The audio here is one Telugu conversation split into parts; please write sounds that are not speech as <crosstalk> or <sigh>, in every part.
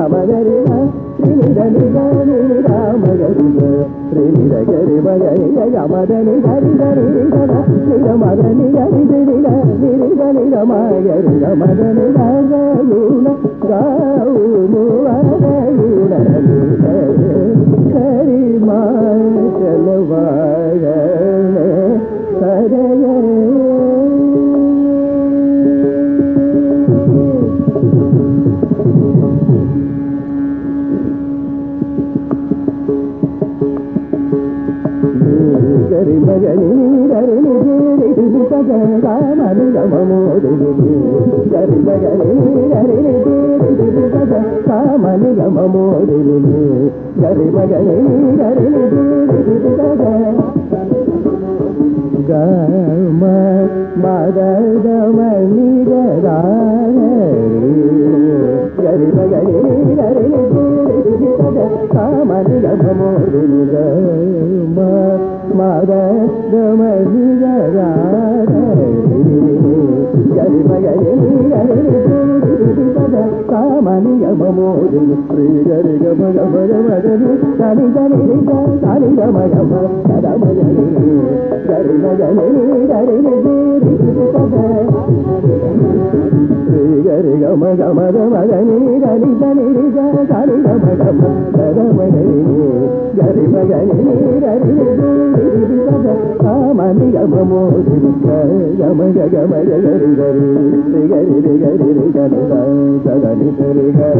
గమగరిగా త్రినిదని గని రామగరిగ త్రినిద గరి మగరిగ గమదని గరి గరి గన నిద మదని గరి దిరిన దిరి గని రమగరి రమదని గరగుణ గావును అరగుణ కరిమా చలవాగ సరగ కామని గమోడిని గరి మగని గరిని గమ మగమని గరి మగని గరిని కామని గమోడిని గమ మగమని గరా ನಾನು నమో శ్రీ గరి గమ గమ గమ గరి గరి గరి గరి గమ గమ గమ గరి గరి గరి గరి గరి శ్రీ గరి గమ గమ గమ గని గరి గని గరి గమ గమ గమ గరి గరి గని గరి గరి గమో గమ గమ గరి గరి గరి గరి గరి గరి గరి గరి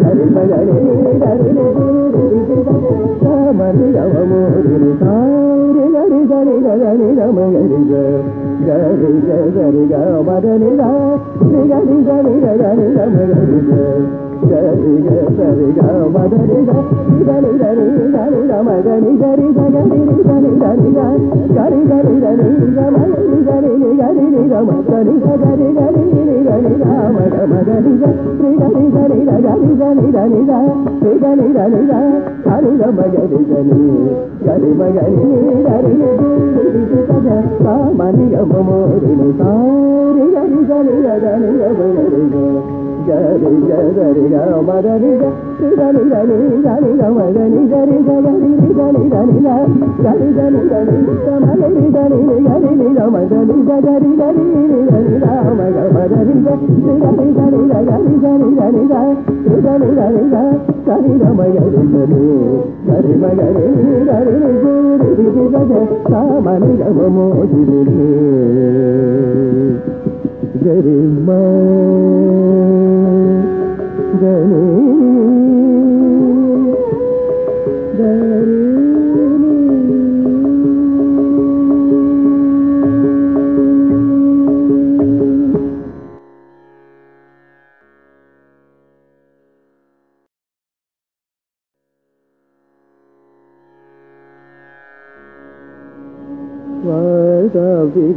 గరి గరి గరి గరి గరి గరి గరి గరి గరి గరి గరి సామని గమోరిని సారి గని గని గని గని గని గరి గరి గరి గరి గరి గరి గమని గరి గరి గరి గరి గరి గరి గరి గమని గరి గరి గరి గమని గరి గరి గరి రామ గమని గరి గరి గరి గరి గరి గరి గరి గరి గరి రమ గరి గరి గరి మగరి గరి గరి గరి రామని గమో గిరి Garima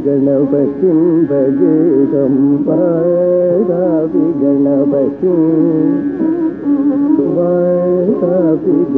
Gana we Bhagavatam Bhagavatam Bhagavatam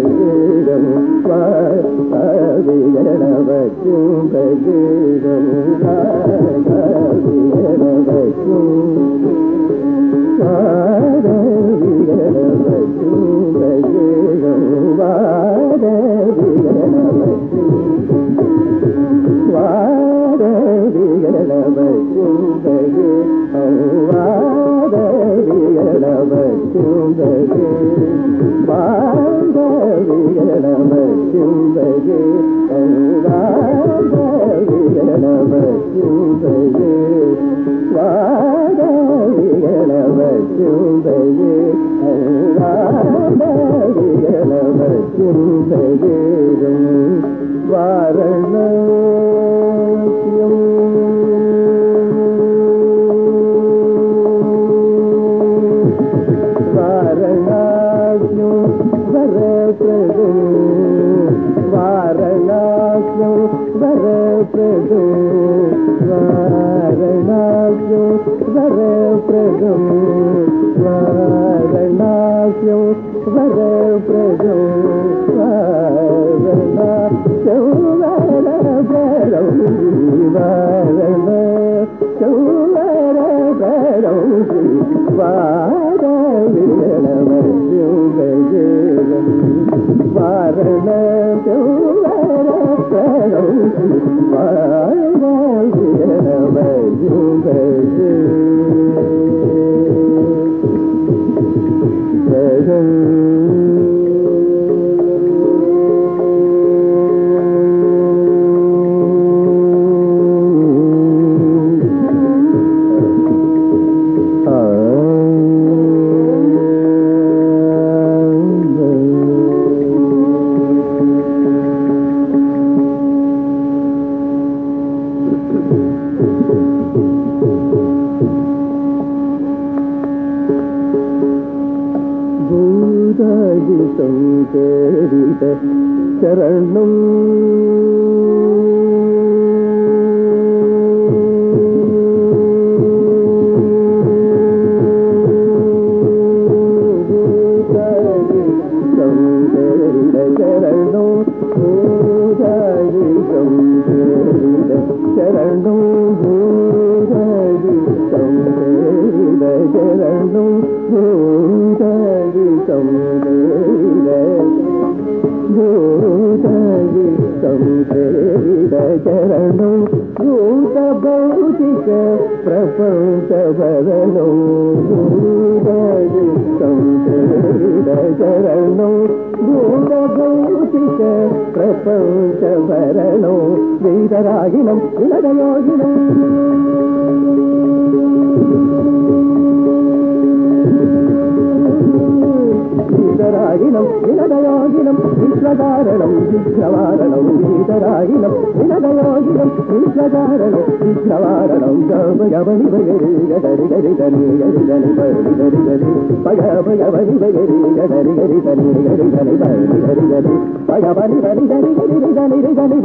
பகீரம் பகீரவச்சும் பகீரம் பகீரவச்சும் பகீரவச்சும் பகீரம் வா Fire.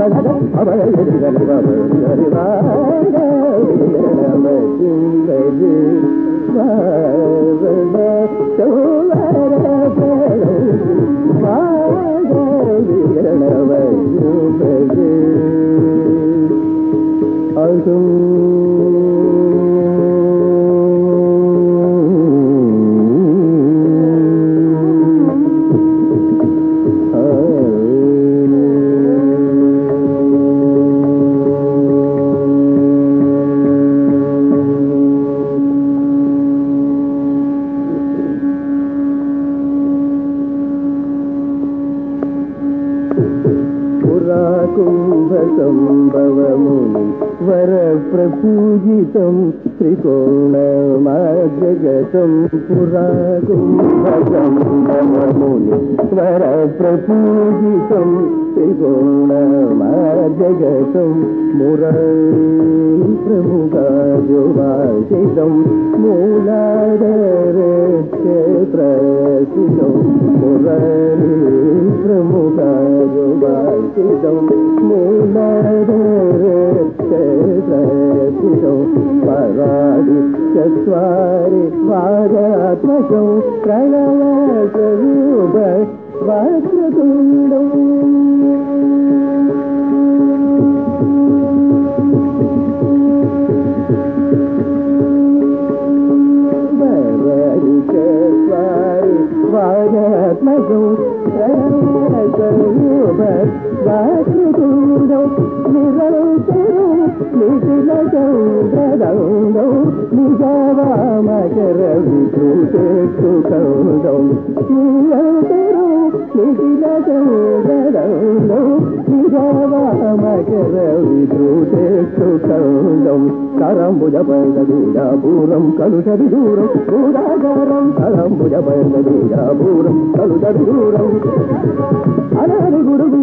அவளை పరాది చత్వారి వాగాత్మకం ప్రణవ పైదూరం కలుషది దూరం పూరాగారం కరంబుజ పైదూరం కలుషది దూరం. అలాని గురుగులదోదిర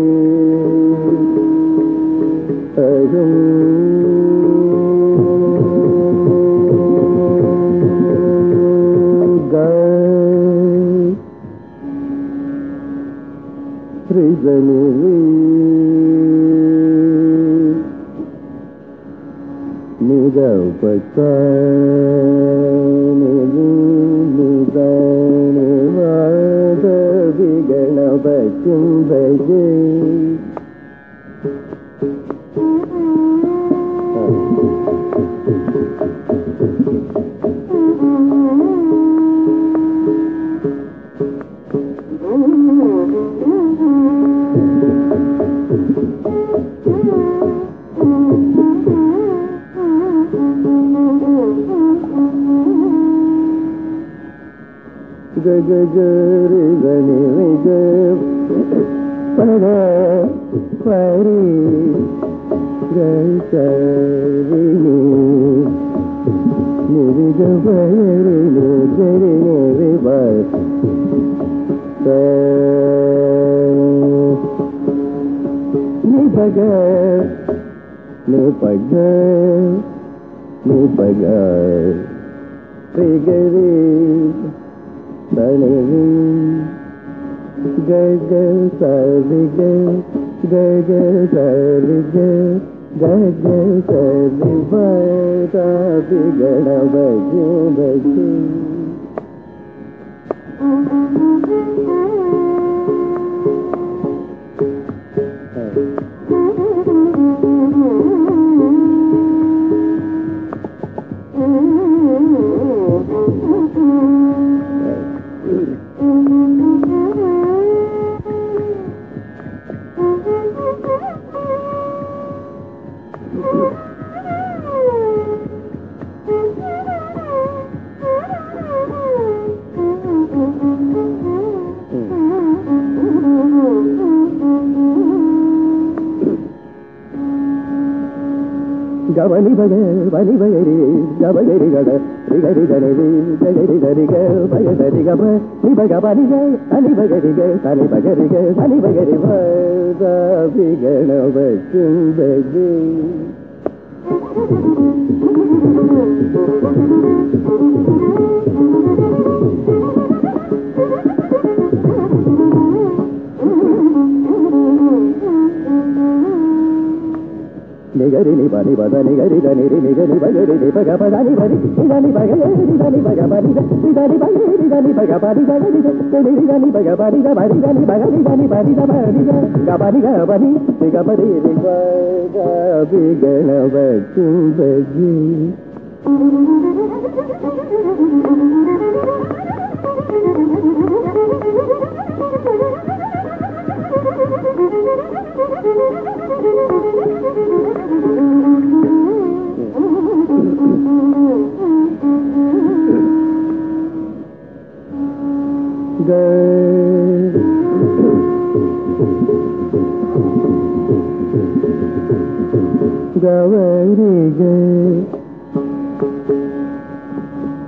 güzelini Mi de ufaktanını Mi de ufaktanını Mi de ufaktanını Mi de ufaktanını Mi de ufaktanını Ni pagar, ni pagar, తనివి గగ సరి గగ సరి గగ సరి బి గణవ జీ Mm-hmm. கவனிவக வலிவகரி கவகரிகட ரிகரிகரி ஜகரிகரிக பயதரிகப நிபக பலிக தனிபகரிக தனிபகரிக தனிபகரி விகணவ சும்பகி Thank <laughs> you. నిగరి నిబని బద bani గనిరి నిగని bani నిపగ పదని బని bani బగరి నిదని బగ బని నిదని bani నిదని బగ bani గని నిదని నిదని bani బని గ bani గని bani నిదని బని bani బని bani గ బని bani బని నిగ బని నిగ గ బిగన బచ్చు బజి Thank you.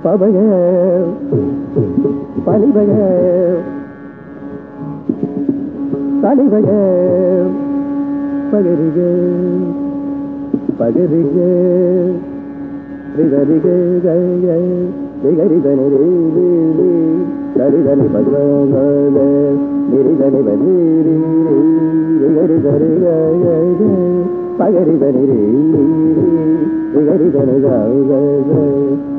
பபக பலிபக கழுவைய பகருக பகருக. சரிதனை பகவான நிரிதனை பகரிதனை பகரிதனை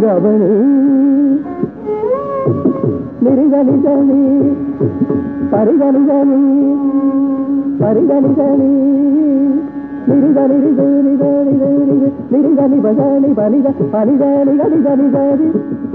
கவனி நிறுகலிதலி பரிகலிதலி பரிகலிதலி நிறுகலிதலி நிறுகலிதலி பனிதலி பனிதலி கலிதலிதலி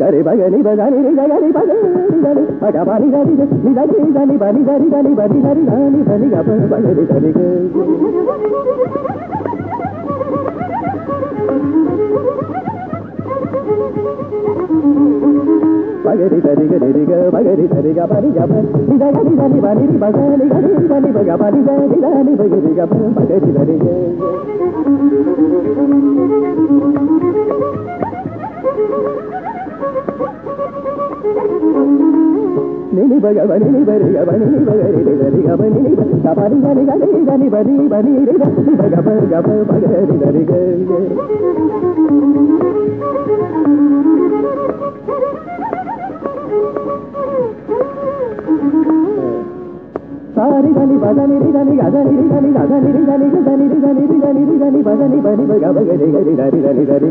గరి బగని బగని గని బగని గని పగ బని గని గని గని గని బని గని గని బని గని గని బని గ బగని గని పగరి గరి గరి గ పగరి గరి గ పని గ పని గ గని గని బని రి బగని గని గని బగ పని గని గని బగరి గ పగరి గరి గ నిని బగవ నిని బరి గవ నిని బగరి బరి గవ నిని గబరి గని గని గని బరి బని రి గని బగవ గవ బగరి బరి గని సారి గని బదని రి గని గదని రి గని గదని రి గని గదని రి గని రి గని రి గని బదని బని బగవ గని గని గని గని గని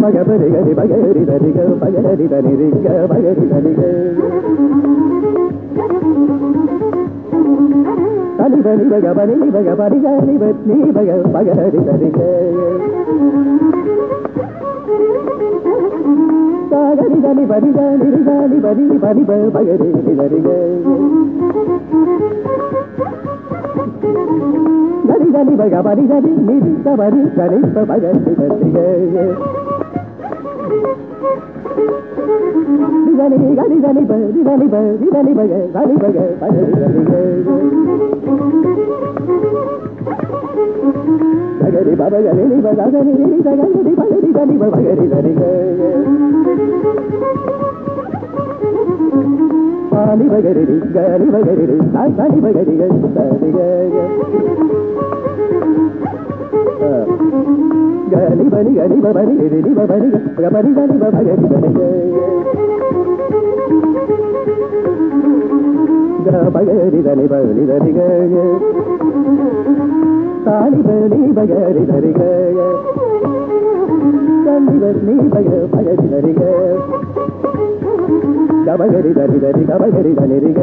மகபரிகரி பகரி தரிக பகரி தனிரிக பகரி தனிக தனிபனி பகபனி பகபரிக நிபத்னி பக பகரி தரிக சாகரி தனி பரிக நிரிகாலி பரி பரிப பகரி தரிக బని ని బగ బరి గ ని బ ని బగ పగరి దరి గ సాగరి దని బని గ ని రి గ ని బని ని బని బ పగరి ని దరి గ గరి గని బగ పరి గరి ని రి గ బని గని బ పగరి దరి గ గని గని గని బ ని గని బ ని గని బగ గని బగ పగరి దరి గ గరి బబ గరి ని బ గని ని రి గ గని ని బ ని గని బ పగరి దరి గ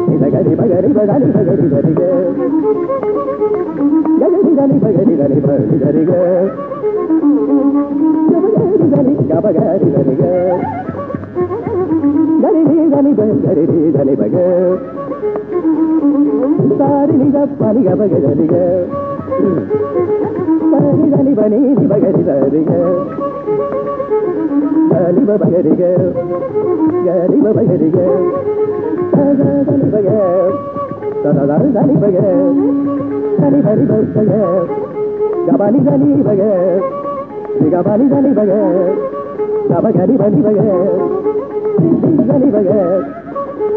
పాని బగరి రి గని బగరి రి సాని బగరి గ దరి గ గని బని గని బ బని రి ని బ బని గ బని గని బ భగరి దరి గ గ బగరి దని బని దరి గ తాని బని బగరి దరి గ గని బని బగ భగరి దరి గ గబగరి దరి దరి గబగరి దని రి గ నిని బ బని ని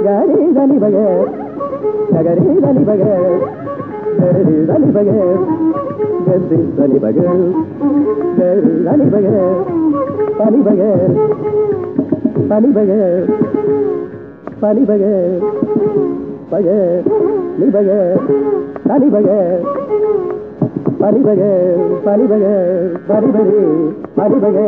గ గరి ని బ బ భగరి గ నిద గరి బగరి బగని தங்கத்து தனிபகல் அணிபகல் பனிபகல் பனிபகல் பனிபகல் பக நிபக தனிபக பனிபக பனிபக பனிபகே பனிபகே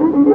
Mm-hmm.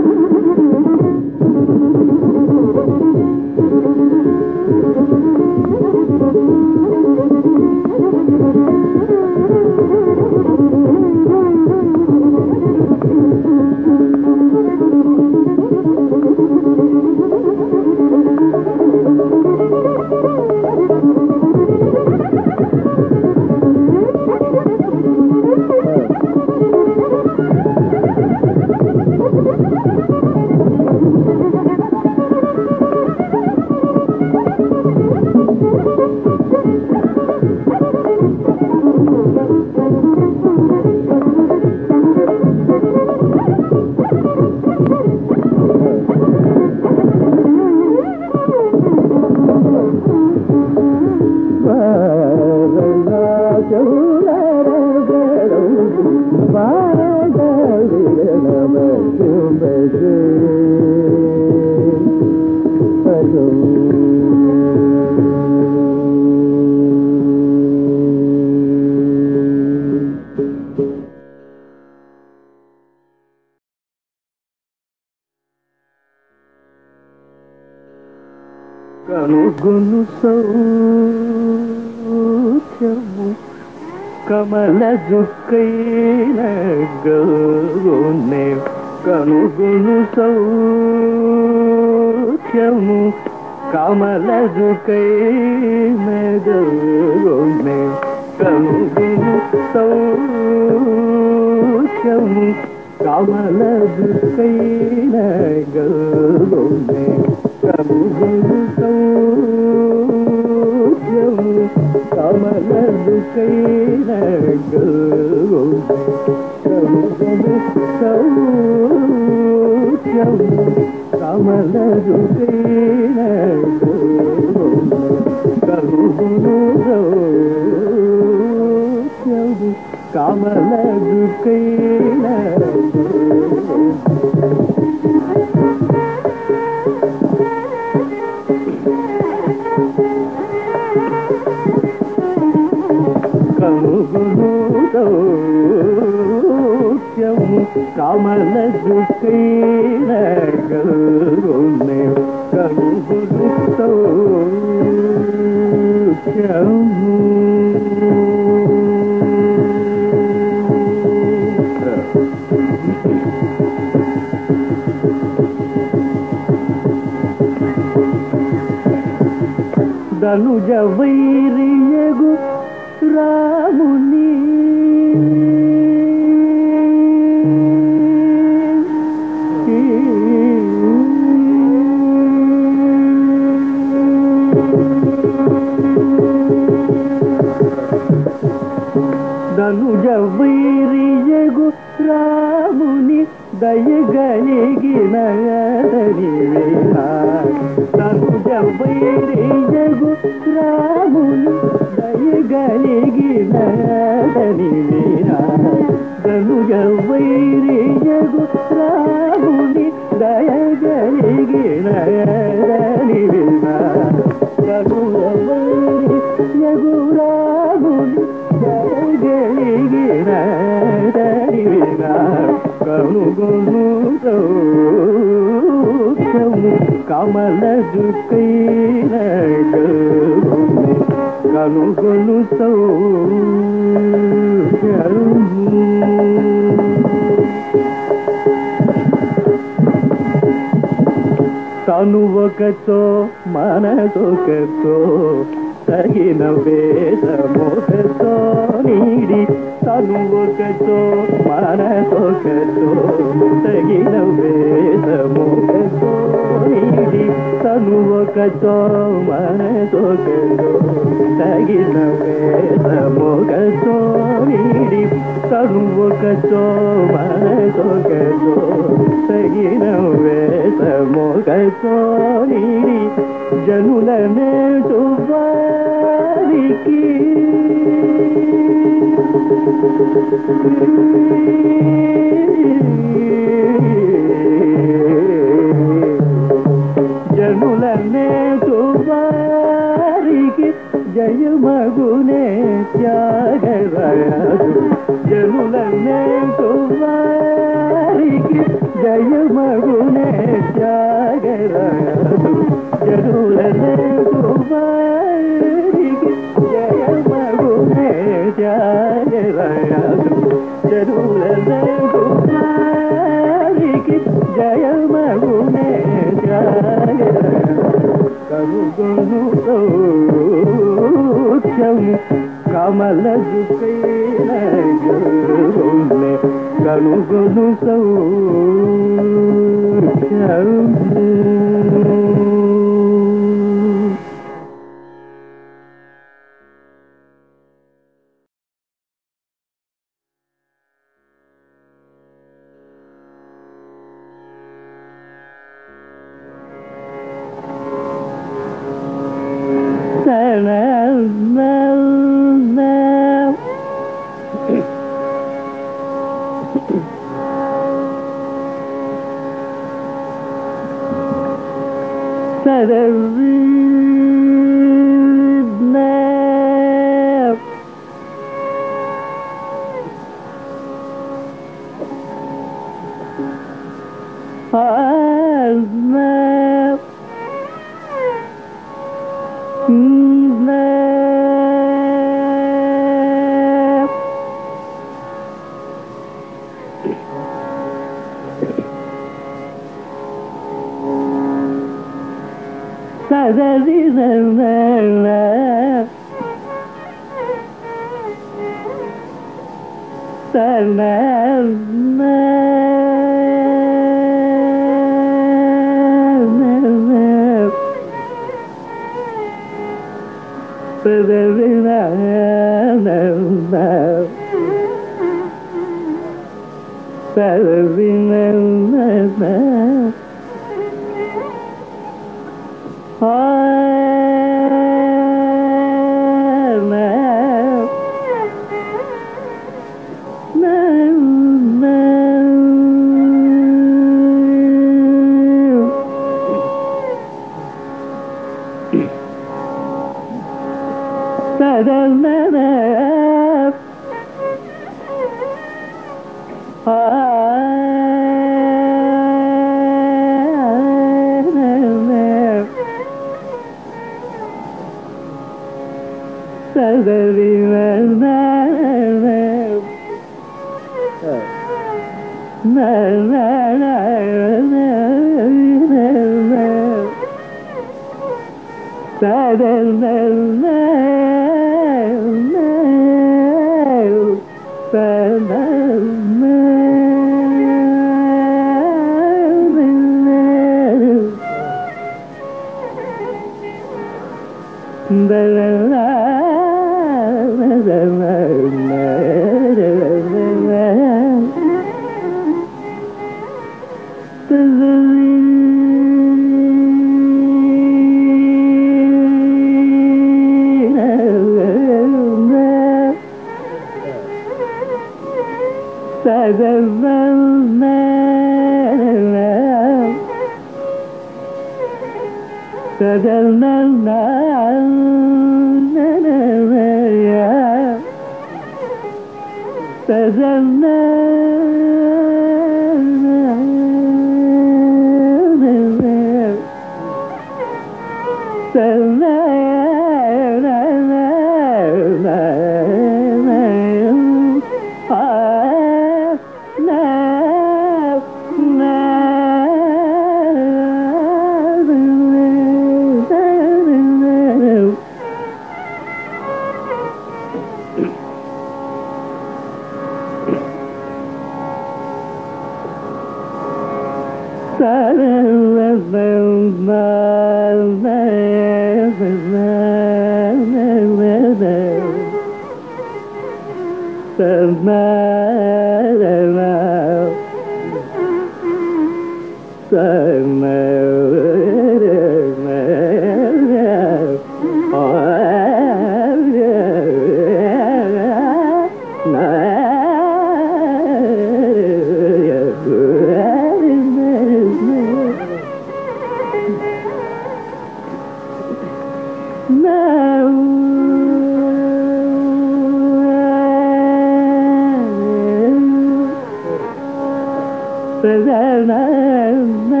Sezermem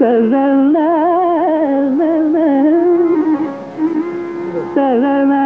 Sarana, sarana.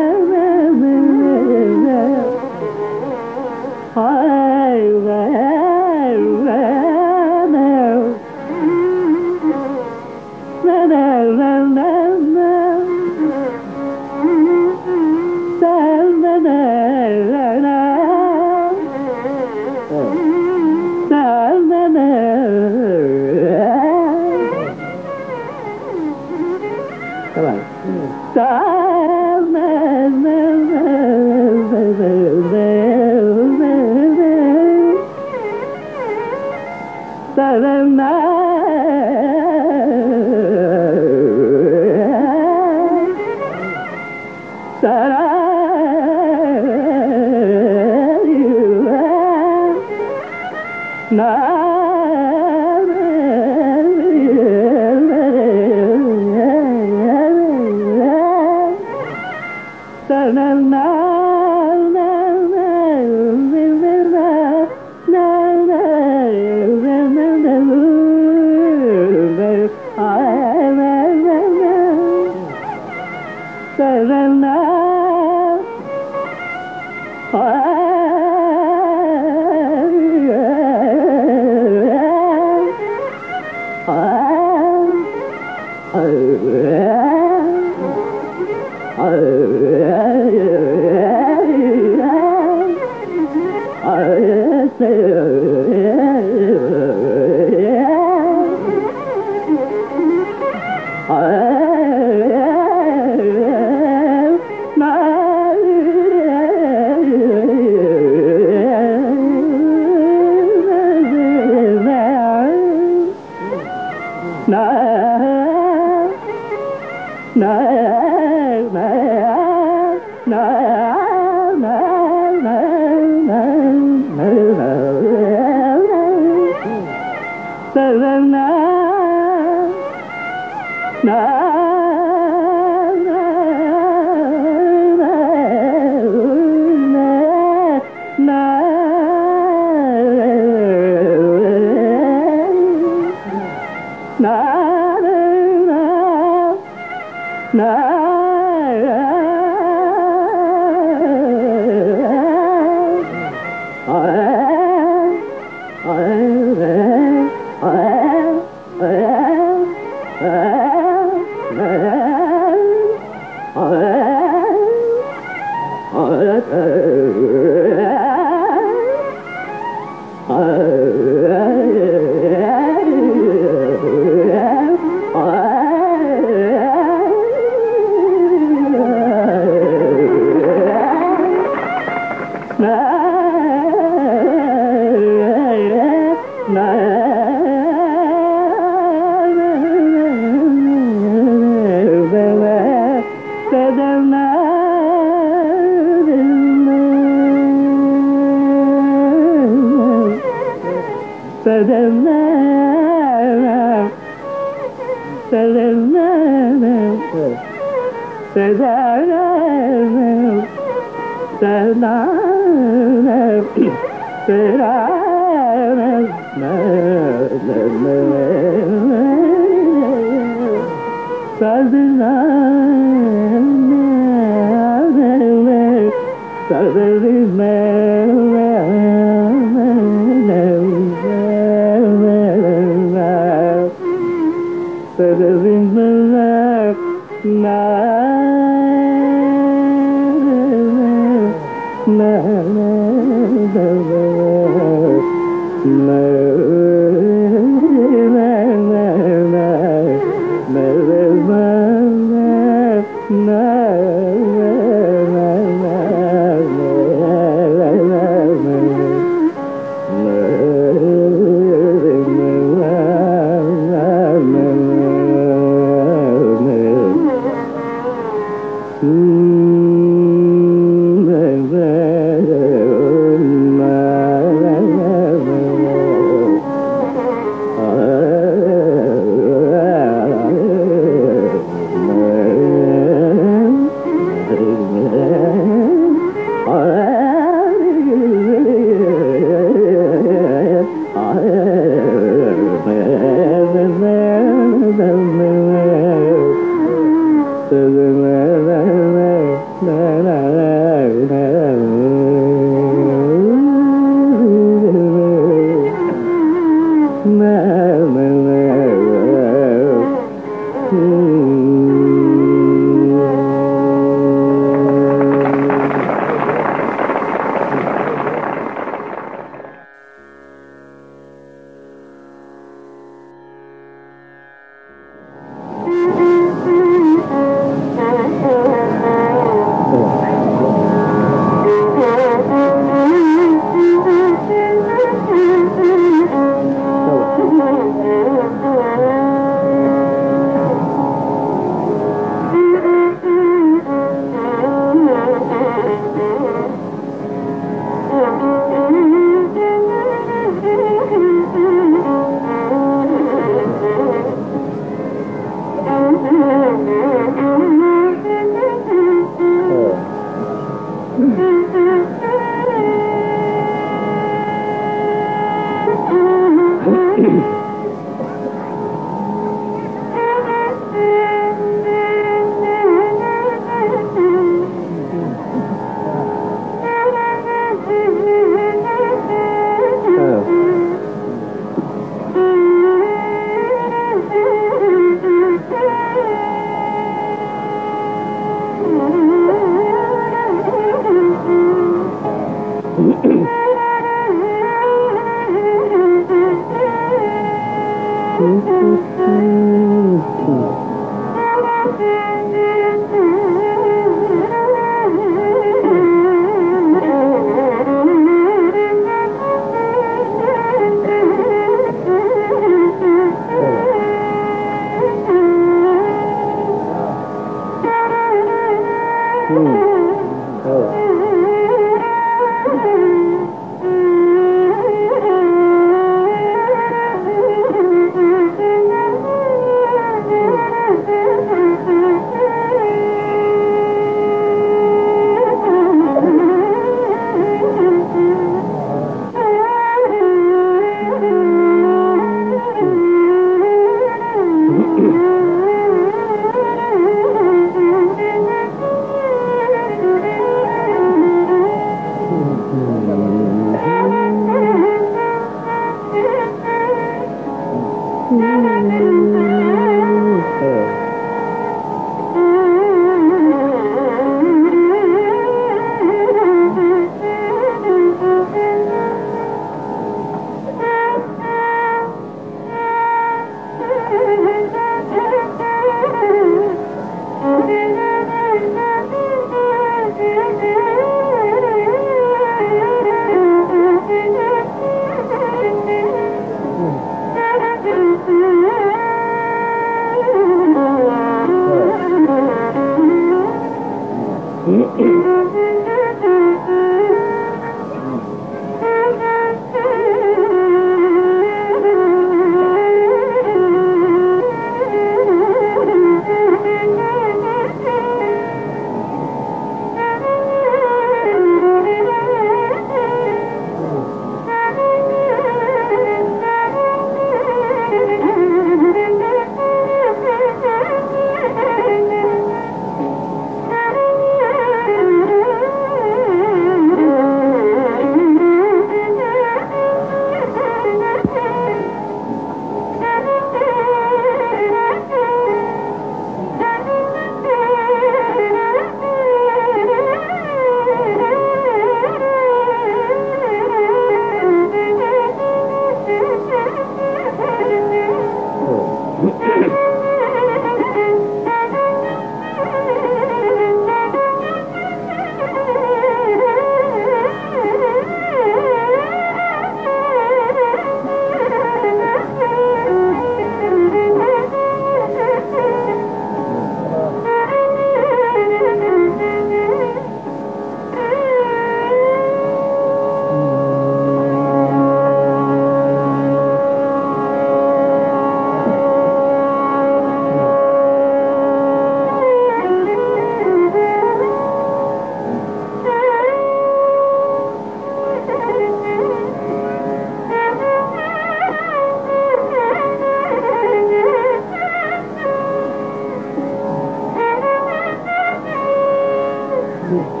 Thank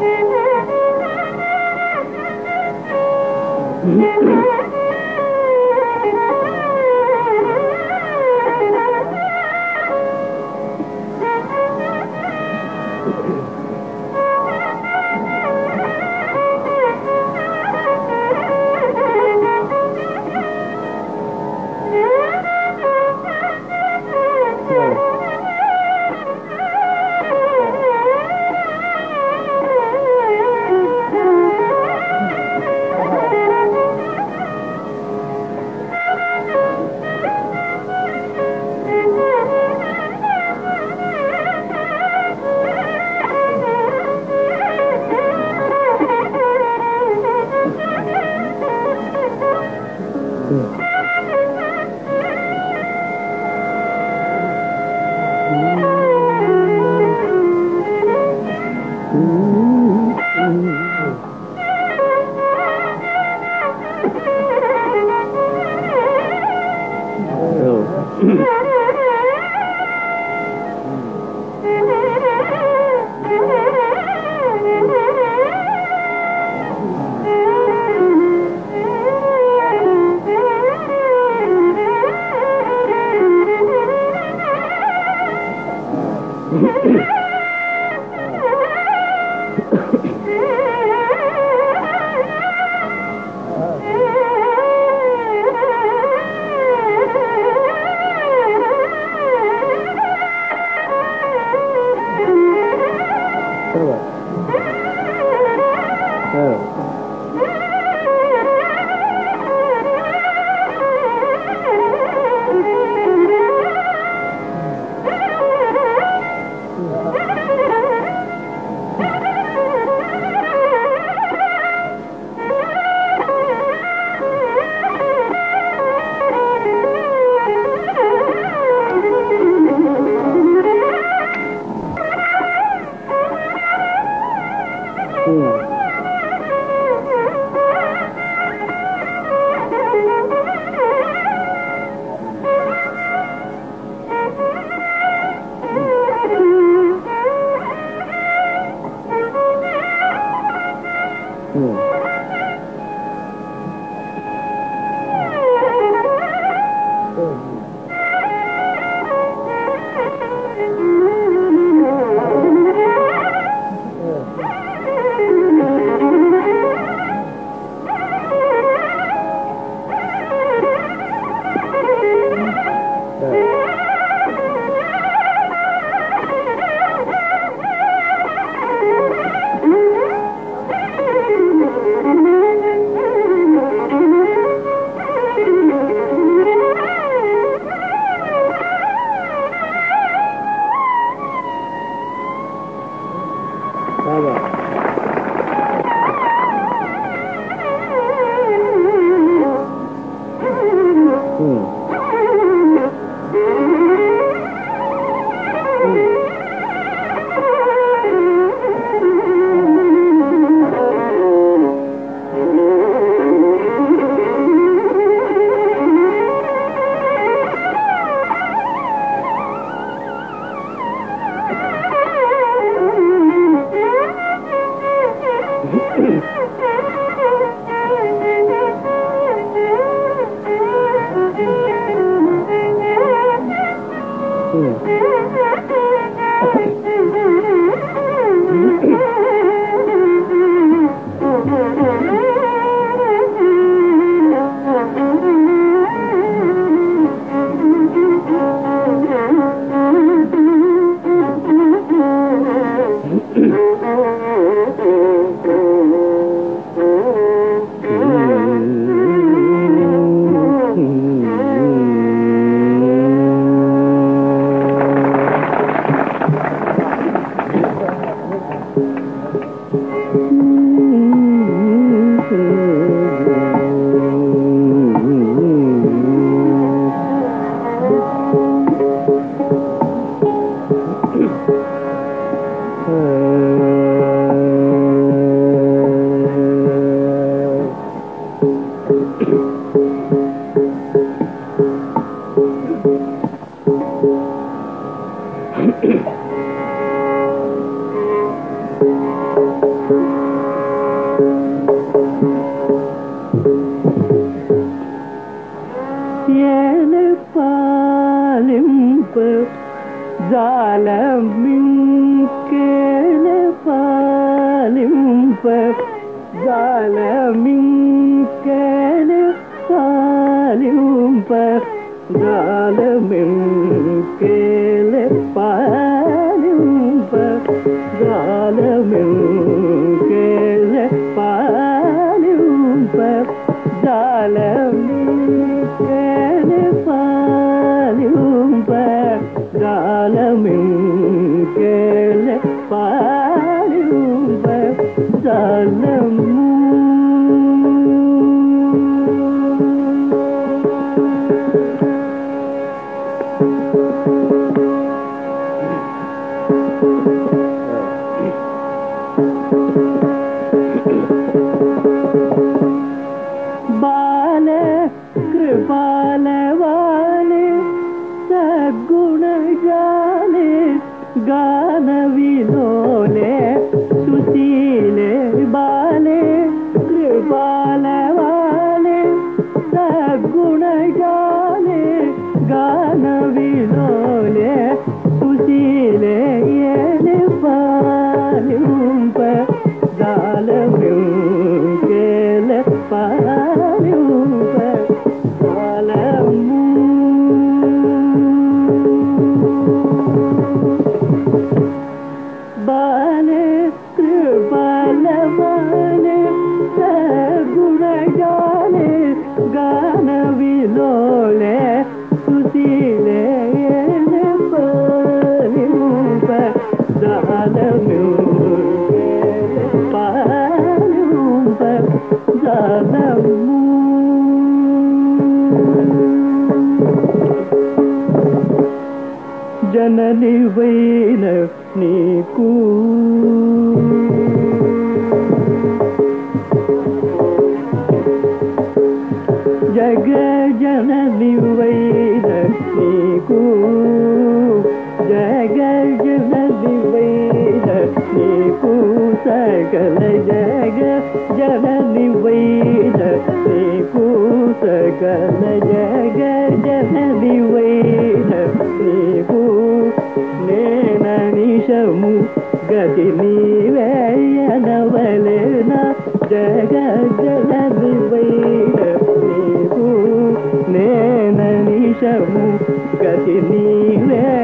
you. جعل من كان ظالم جعل من كان ظالم جعل من كان ظالم جعل من నీకు నేననిషము గతి నీవేయనవలేన జగజ్జనది నీకు నేననిషము గతి నీవే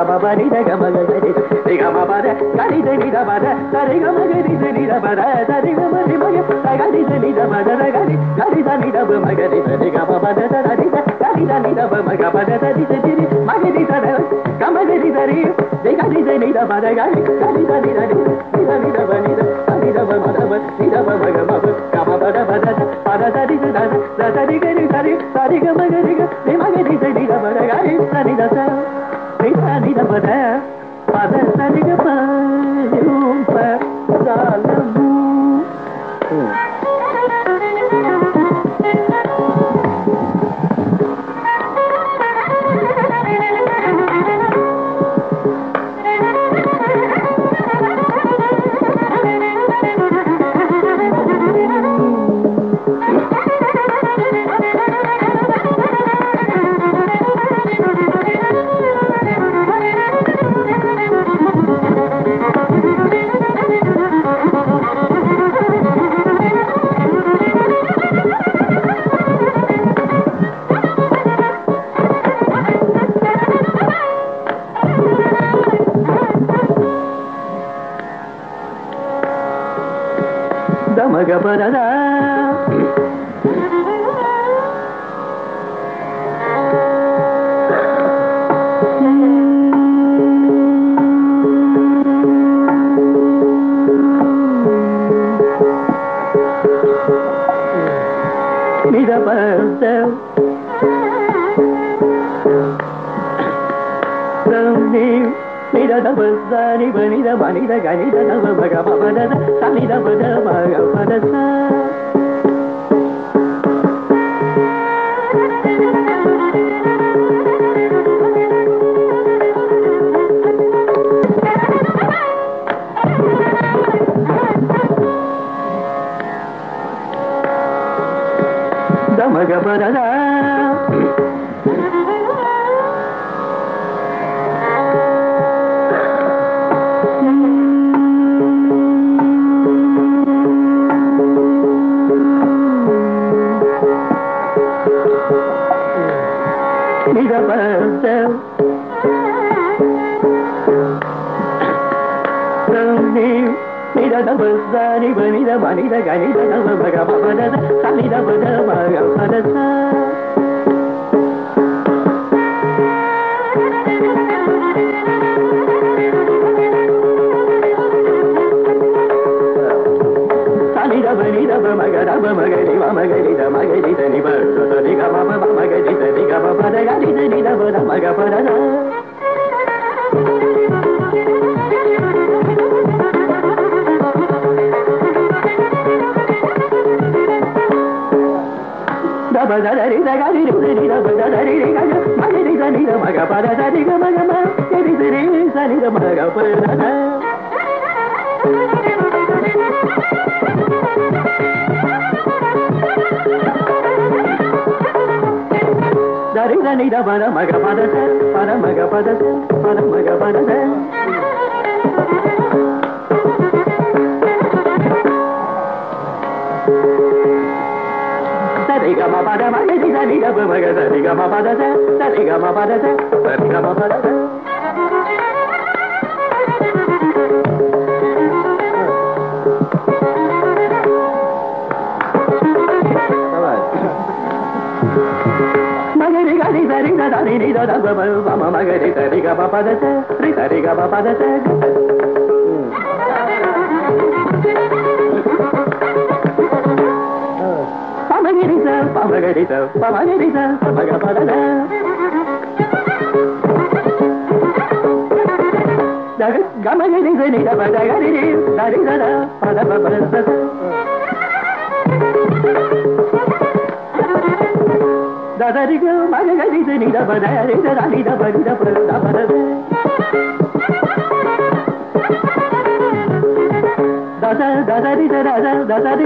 గమ బరి గమ గరి గమ బర గరి దని గమ సరి గమ గరి దని గమ సరి గమ రి మగ గరి దని గమ గరి గరి దని గమ మగరి సరి గమ బర సరి గరి దని గమ మగ బర సరి సరి మగరి సర గమ గరి సరి గరి దని గమ గరి గరి దని గరి దని గమ ని దని గమ మగ ని గమ మగ మగ గమ బర బర పద సరి సరి సరి గరి సరి సరి గమ గరి గమ గరి సరి గమ గరి సరి సరి சனிதபத பத சனிதப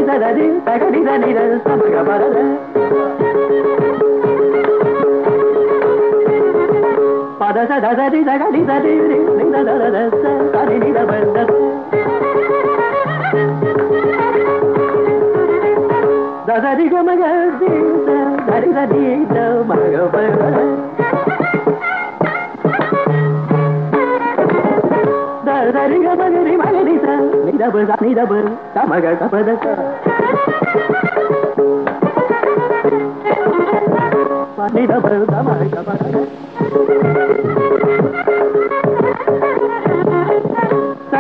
తగడి తగడి తగడి తగడి సమగ పరద పద సదరి తగడి తరి సరి నిలబడ్డ దరి గమగ దరి దరి మగ పరద நிதபு நிதபு தமக தபத நிதபு தமக தபத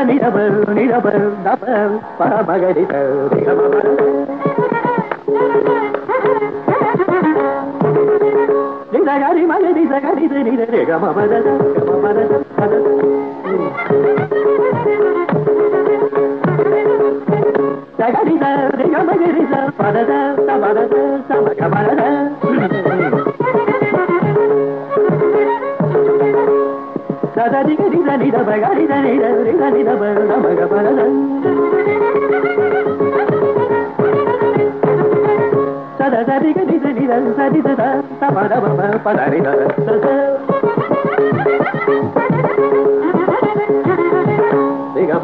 நிதபு நிதபு தப பரமகடித நிதகரி மகதி சகரித நிதரே கமபத கமபத பத పదద దిగమగిరి పదద సబదద సమగబలద సదదిగరి దనిద బగరి దనిద రిదనిద బరుణ మగ పదద సదదిగరి దనిద సదిద సబద పదరిద సద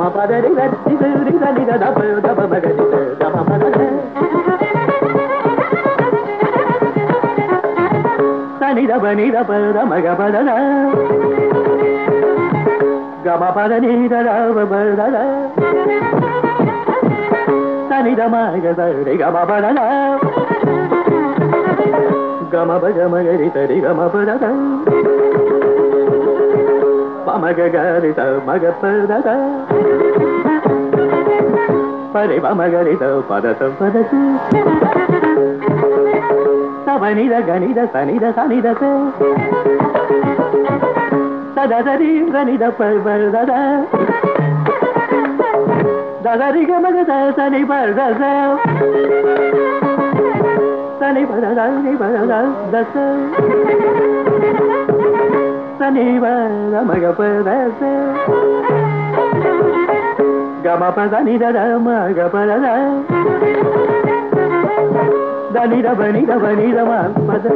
గమ పదరి రచ్చి సూరి దని గద గమ మగరి గమ పదరి సని రమ ని రమ రమ గమ దర గమ పద ని దర గమ దర సని రమ గద రి గమ పదర గమ బ గమ గరి తరి గమ పదర మగ గరి త మగ పదర పరిమగరిత పదత పదత సవనిద గనిద సనిద సనిద సదరి గనిద పర్వద దదరి గమగద సని పర్దస సని పదద ని పదద దస సని పద మగ పదస గమపద నిద మగపద దనిద బనిద బనిద మద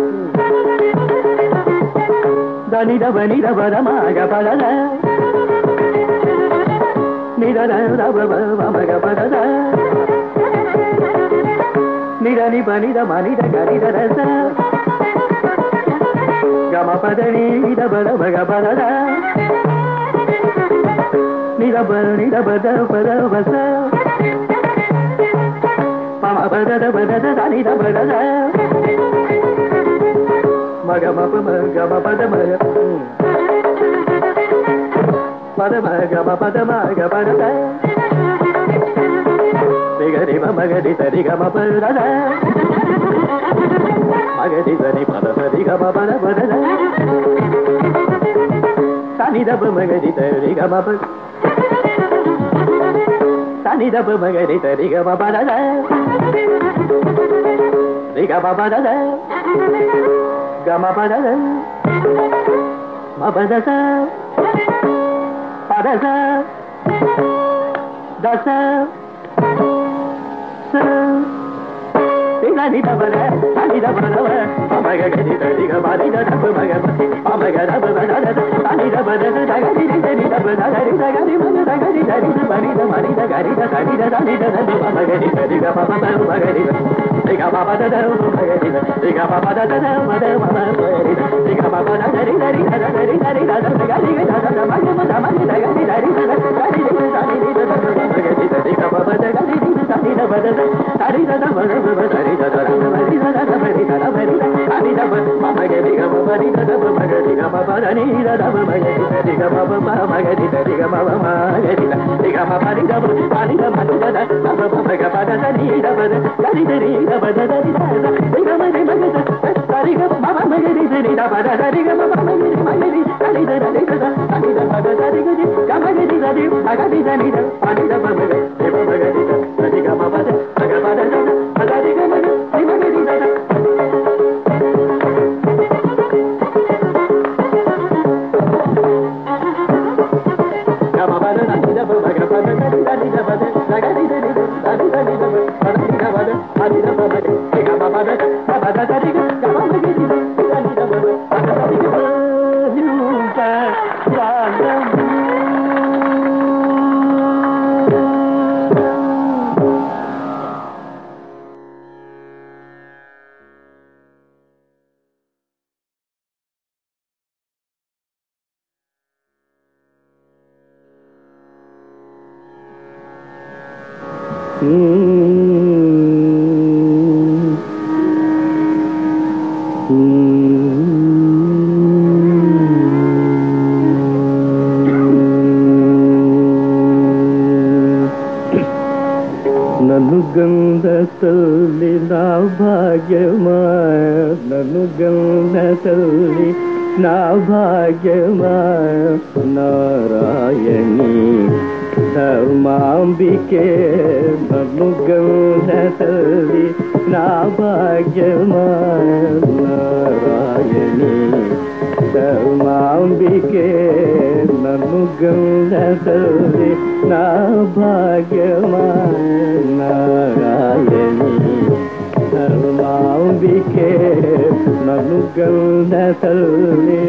దనిద బనిద బద మగపద నిద మగపద నిద నిప నిద మనిద గనిద రస గమ పద నిద బద మగపద నిడబ నిడబ దబ దబ స మమ బద దబ దద దాని దబ దద మగ మప మగ మప దమ పద మగ మపద మగ పద నిగరి మగరి సరి గమ పద మగరి సరి పద సరి గమ పద పద సని దబ మగరి సరి గమ పద నిదపు మగరిత రిగమ బదద రిగమ బదద గమ బదద మబదస పదస దస స నిద నిద బద నిద బదవ మగ గది దరి గ బరి మగ పతి మగ దబ దద దద దని దబద దగది దని దబద దరి దగది మగ దరి బరి ద మరి ద ద ద మగ గది దరి గ ద ద ద మద మమ ద దరి దరి ద దరి దరి ద ద ద ద మగ మగ దరి ద ద ద ద మగ గది దరి గ ద రి ద దని ద బద ద దరి ద ద మగ మ దరి మగ గది గ మ మగ గది మగ గది దరి మగ గది దరి గ మ మ మగ ప ద బద గది దరి ద బద దరి ద ద రి మగ ద బద దరి గ మగ రి మగ రి దరి బద దరి గ ది గ మ రి మగ నను గంధ తల్లి నా భాగ్యమా? నను గంధ తల్లి నా భాగ్యమా? నారాయణి ధర్మాంబికే నను గంధ తల్లి నా భాగ్యమా? నారాయణి ధర్మాంబికే నన్ను గంధ తల్లి నా భాగ్యమా? నారాయణి ధర్మాంబికే నన్ను గంధ తల్లి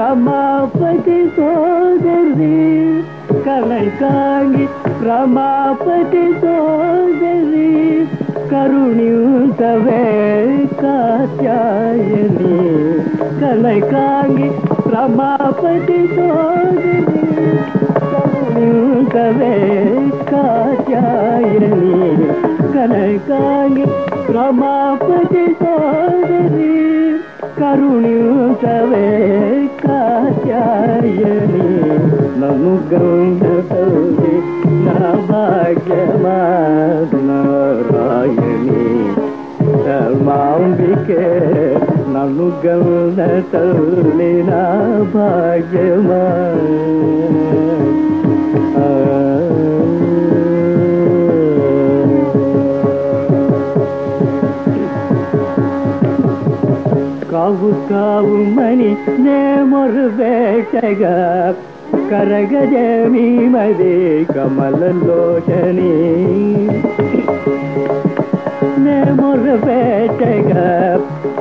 రమాపతి సోదరి కలకాంగి రమాపతి సోదరి కరుణ్యూతవే కాత్యాయని కలకాంగి రమాపతి సోదరి కరుణ్యూతవే కాత్యాయని కలకాంగి రమాపతి సోదరి కరుణ్యూతవే కాత్యాయని నన్ను గంగతల్లి నా భాగ్యమా నారాయణి ధర్మాంబికే నన్ను గంగతల్లి నా భాగ్యమా కావు కావు మని నే మొరువేటగా కరగజమీ మదే కమలలోచని నే మొరువేటగా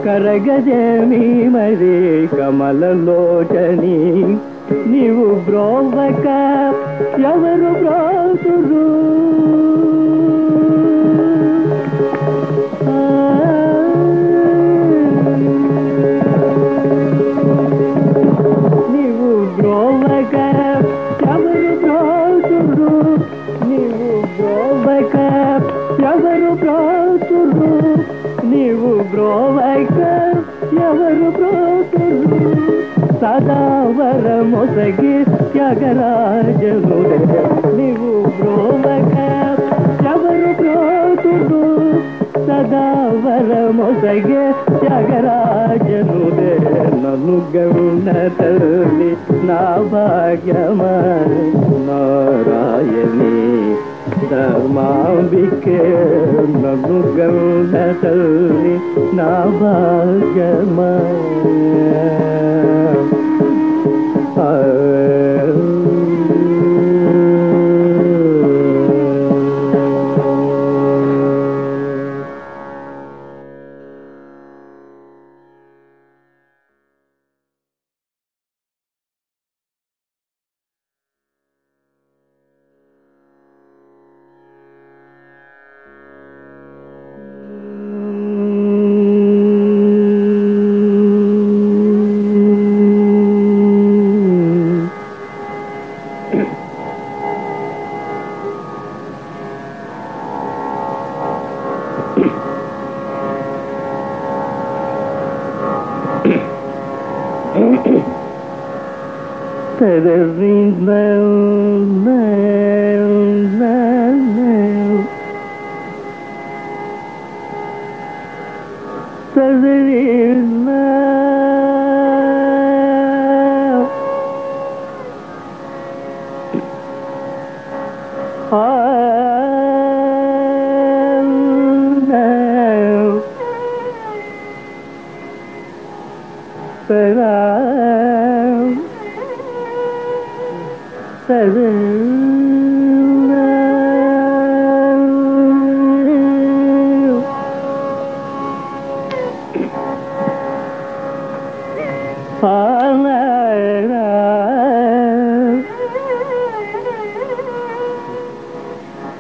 కరగజమీ మదే కమలలోచని నీవు బ్రోవక ఎవరు బ్రోతురు? కళావర మొసగి త్యాగరాజను నీవు బ్రోమక చవరు బ్రోతుడు సదావర మొసగి త్యాగరాజను నన్ను గౌణ తల్లి నా భాగ్యమ నారాయణి. ధర్మాంబికే నన్ను గౌణ తల్లి నా భాగ్యమ. thời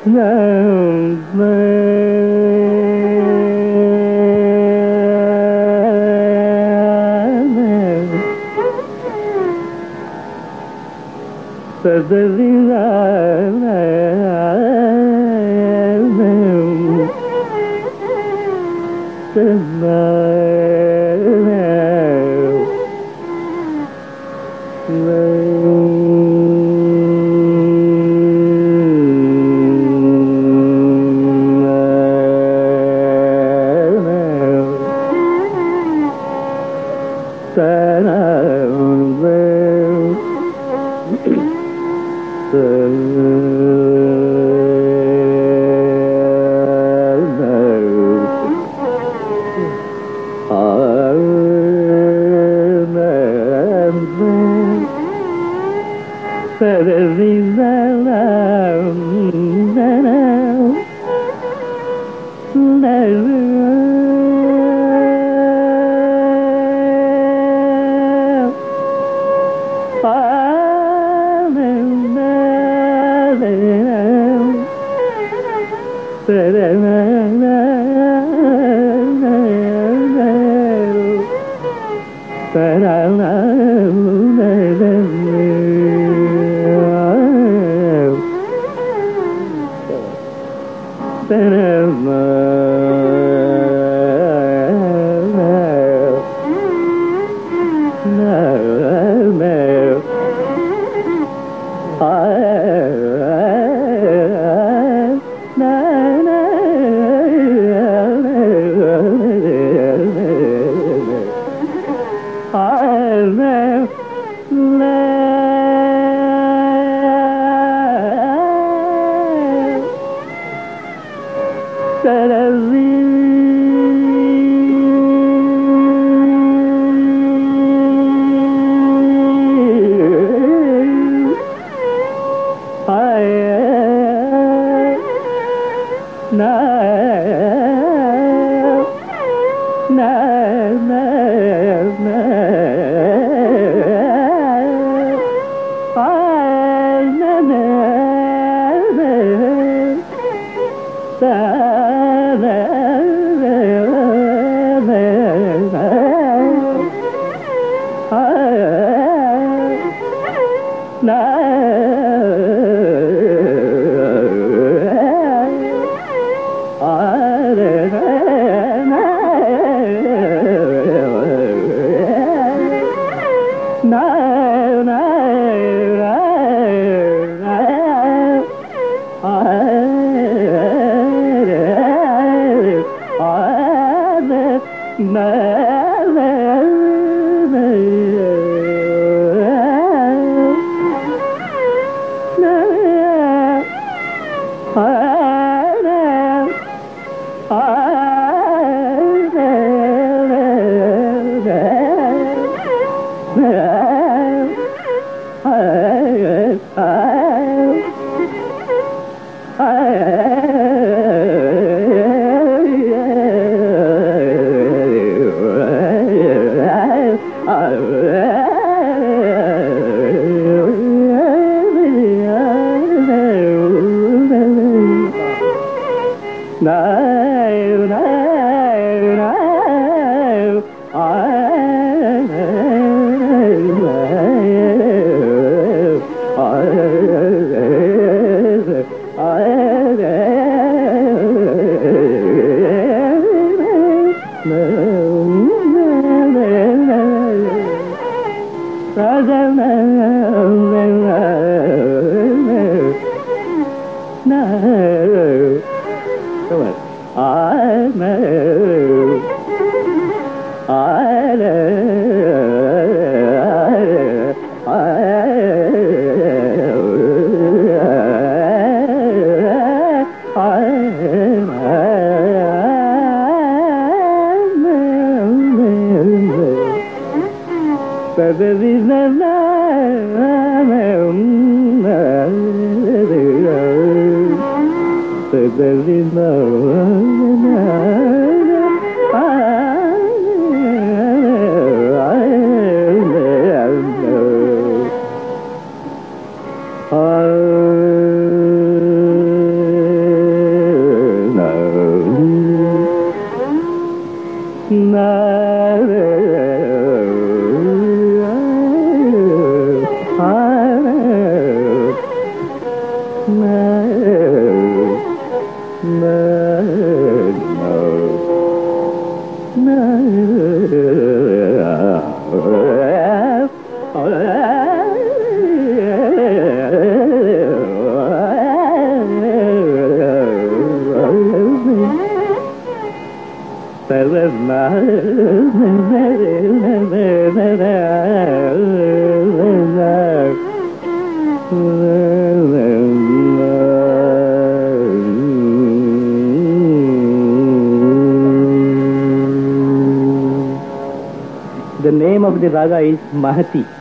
the <laughs> nereye of the raga is Mahati.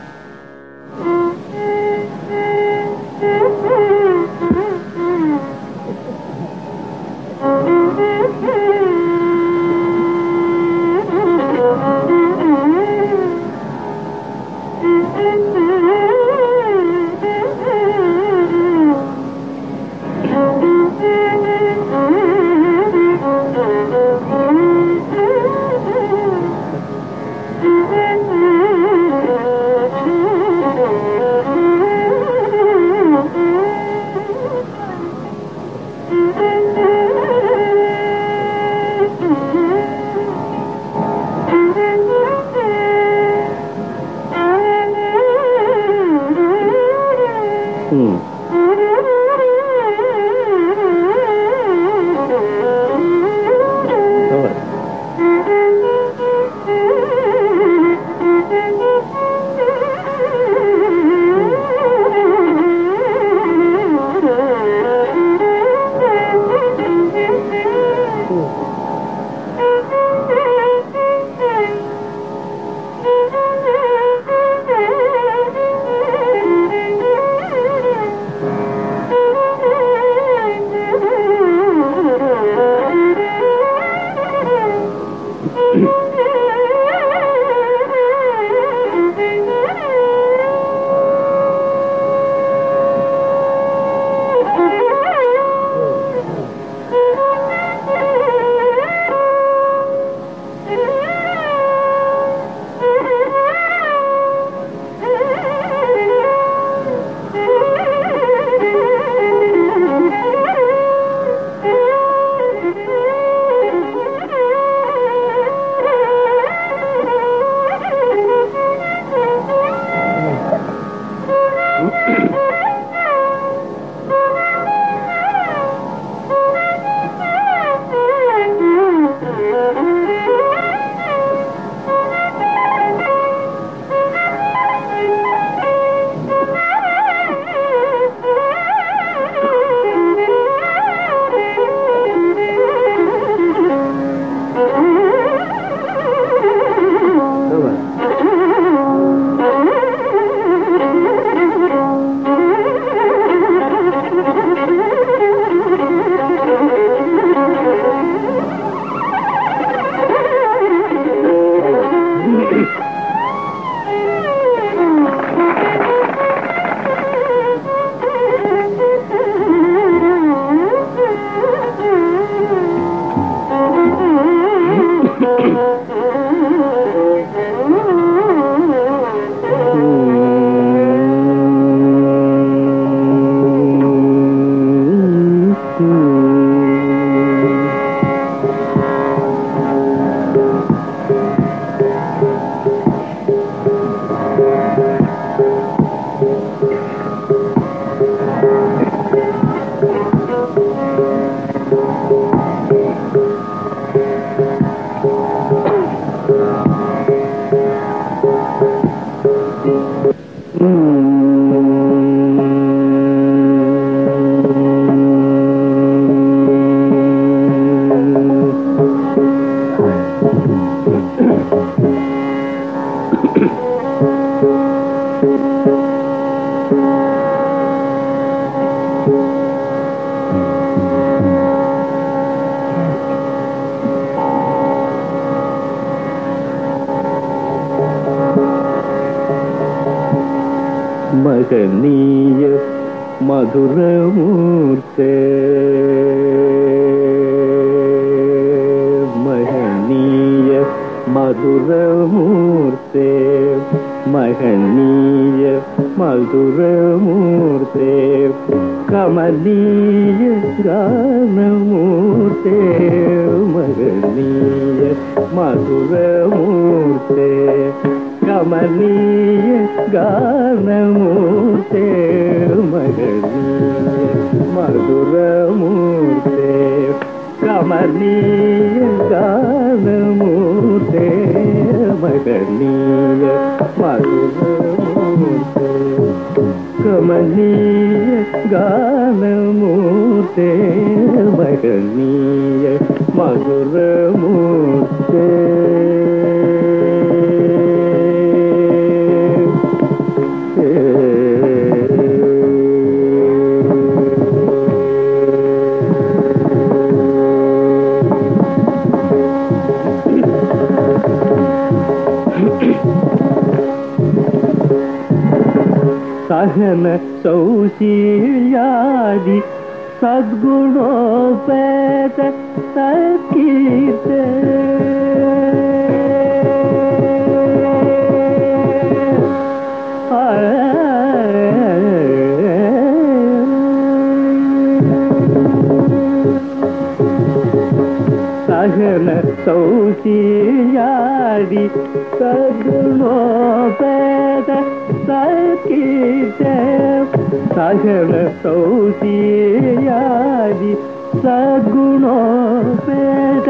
ಕಮಲೀಯ ಗಾನಮೂರ್ತೆ ಮಗನೀಯ ಮಧುರಮೂರ್ತೆ ಕಮಲೀಯ ಗಾನಮೂರ್ತೆ ಮಗನೀಯ ಮಧುರಮೂರ್ತೆ ಕಮಲೀಯ ಗಾನಮೂರ್ತೆ ಮಗನೀಯ ಮಧುರಮೂರ್ತೆ कमनीय गानमूर्ते महनीय मधुरमूर्ते सौशीर्यादि सद्गुणोपेत सकीर्ते सहन सौशील्यादि सद्गुणोपेत சகித சகல சௌசியாதி சகுணோபேத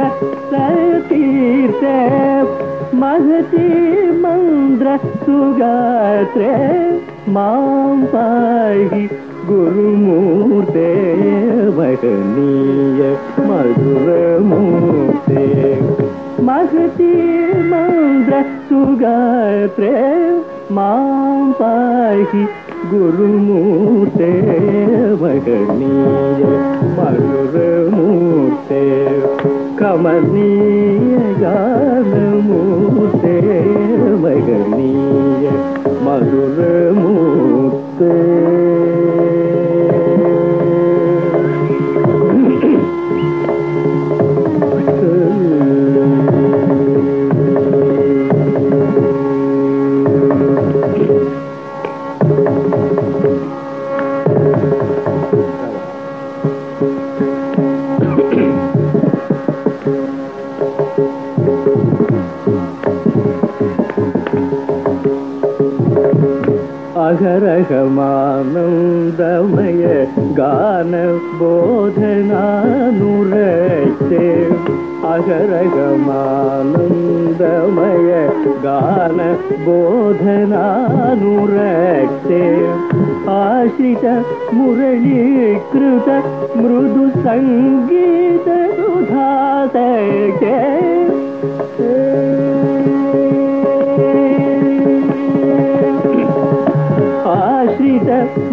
சகீர்த்த மகதி மந்திர சுகாத்ரே மாம் பாகி குருமூர்த்தே வகனீய மதுரமூர்த்தே மகதி மந்திர சுகாத்ரே மாம்பாகி குருமூர்த்தே மகனீய மருரமூர்த்தே கமனீய கானமூர்த்தே மகனீய மருரமூர்த்தே रमानन्दमय गान बोधनानुरते अगरगमानन्दमय गान बोधनानुरते मुरलीकृत मृदु सङ्गीत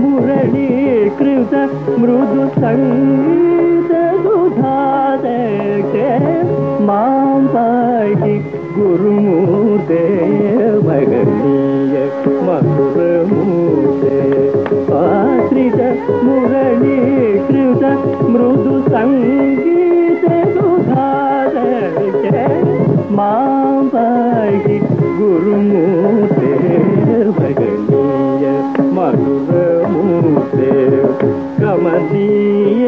मुरलीकृत मृदुसङ्गीतसुधादे माँ पाहि गुरुमूर्ते भगनीय मधुरमूर्ते आश्रित मुरलीकृत मृदुसङ्गीतसुधादे माँ पाहि गुरुमूर्ते కమనీయ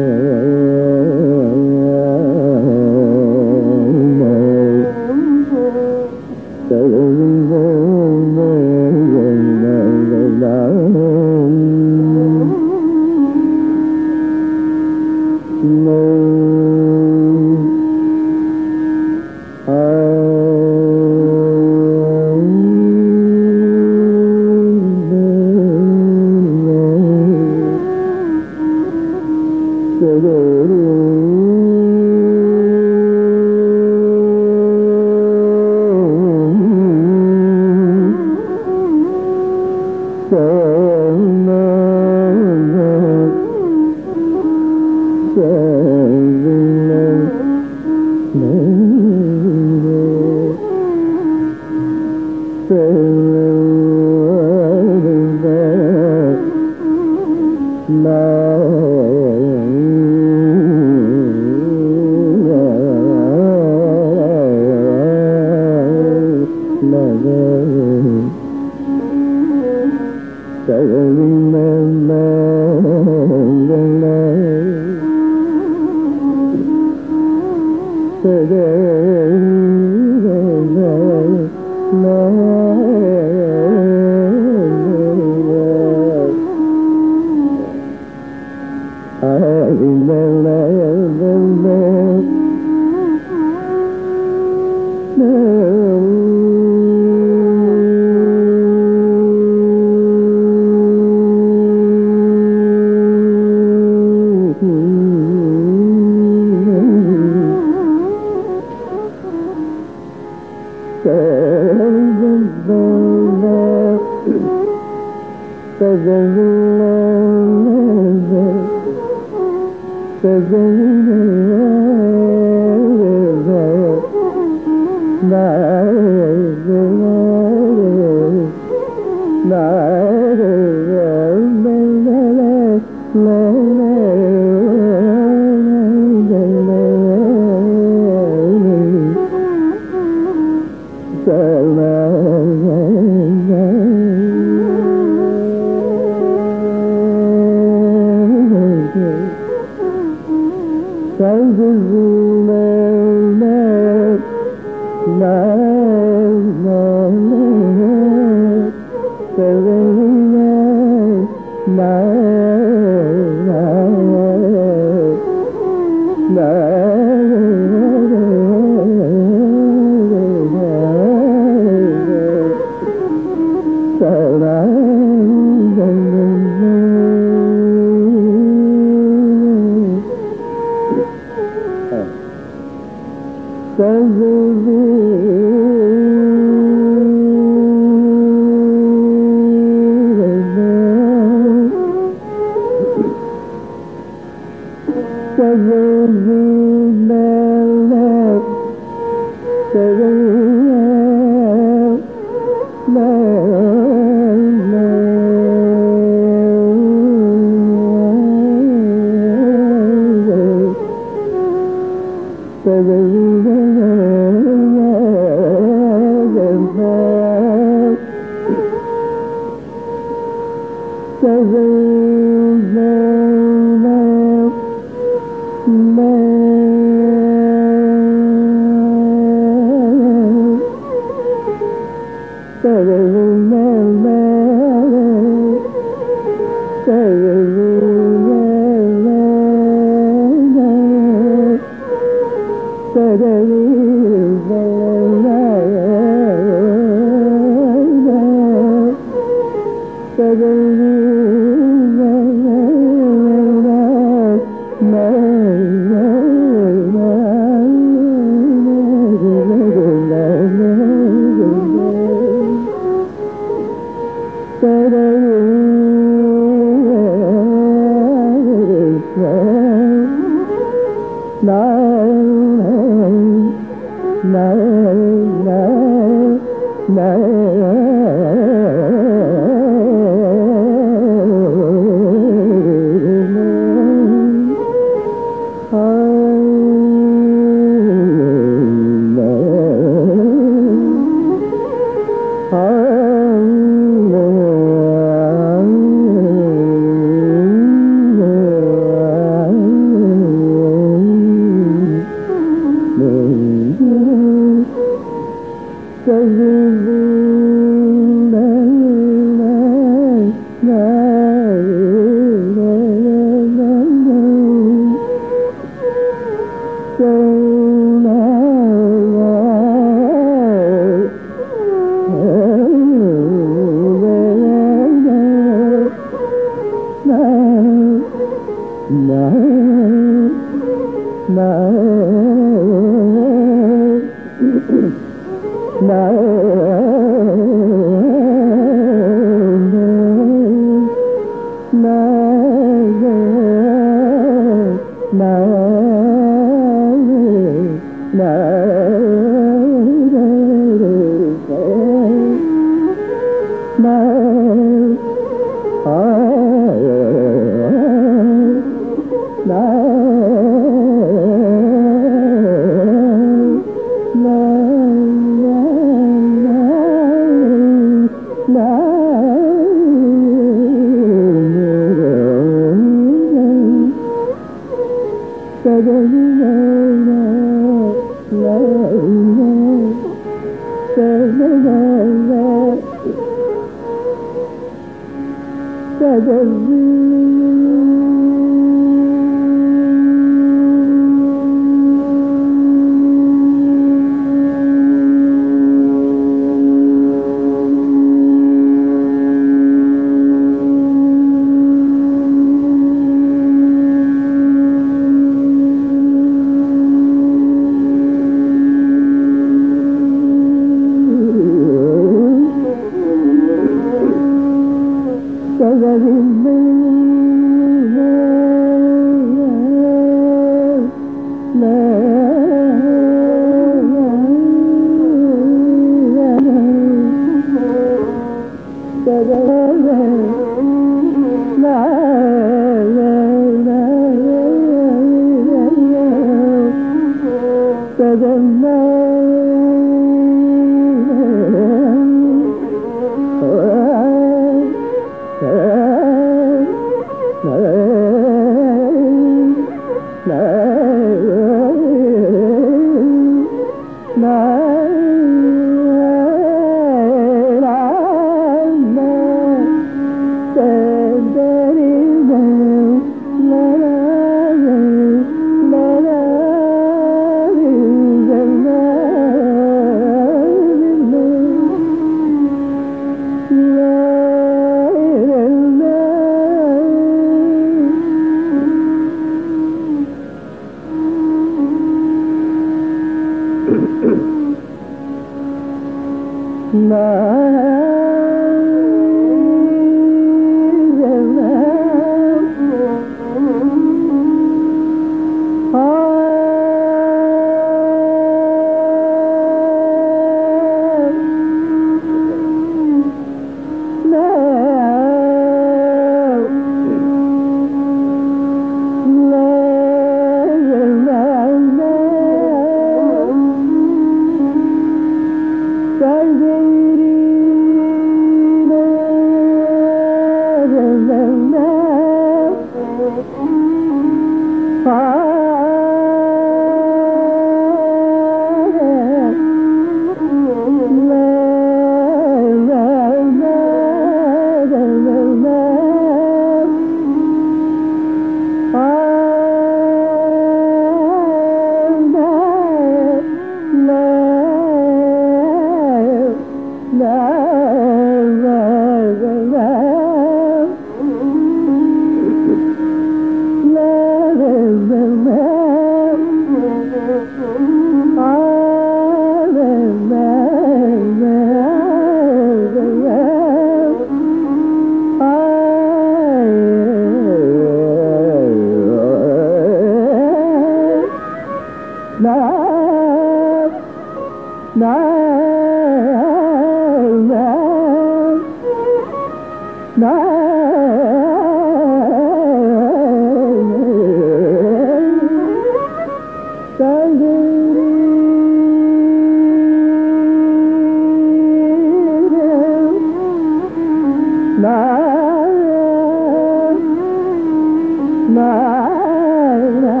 night.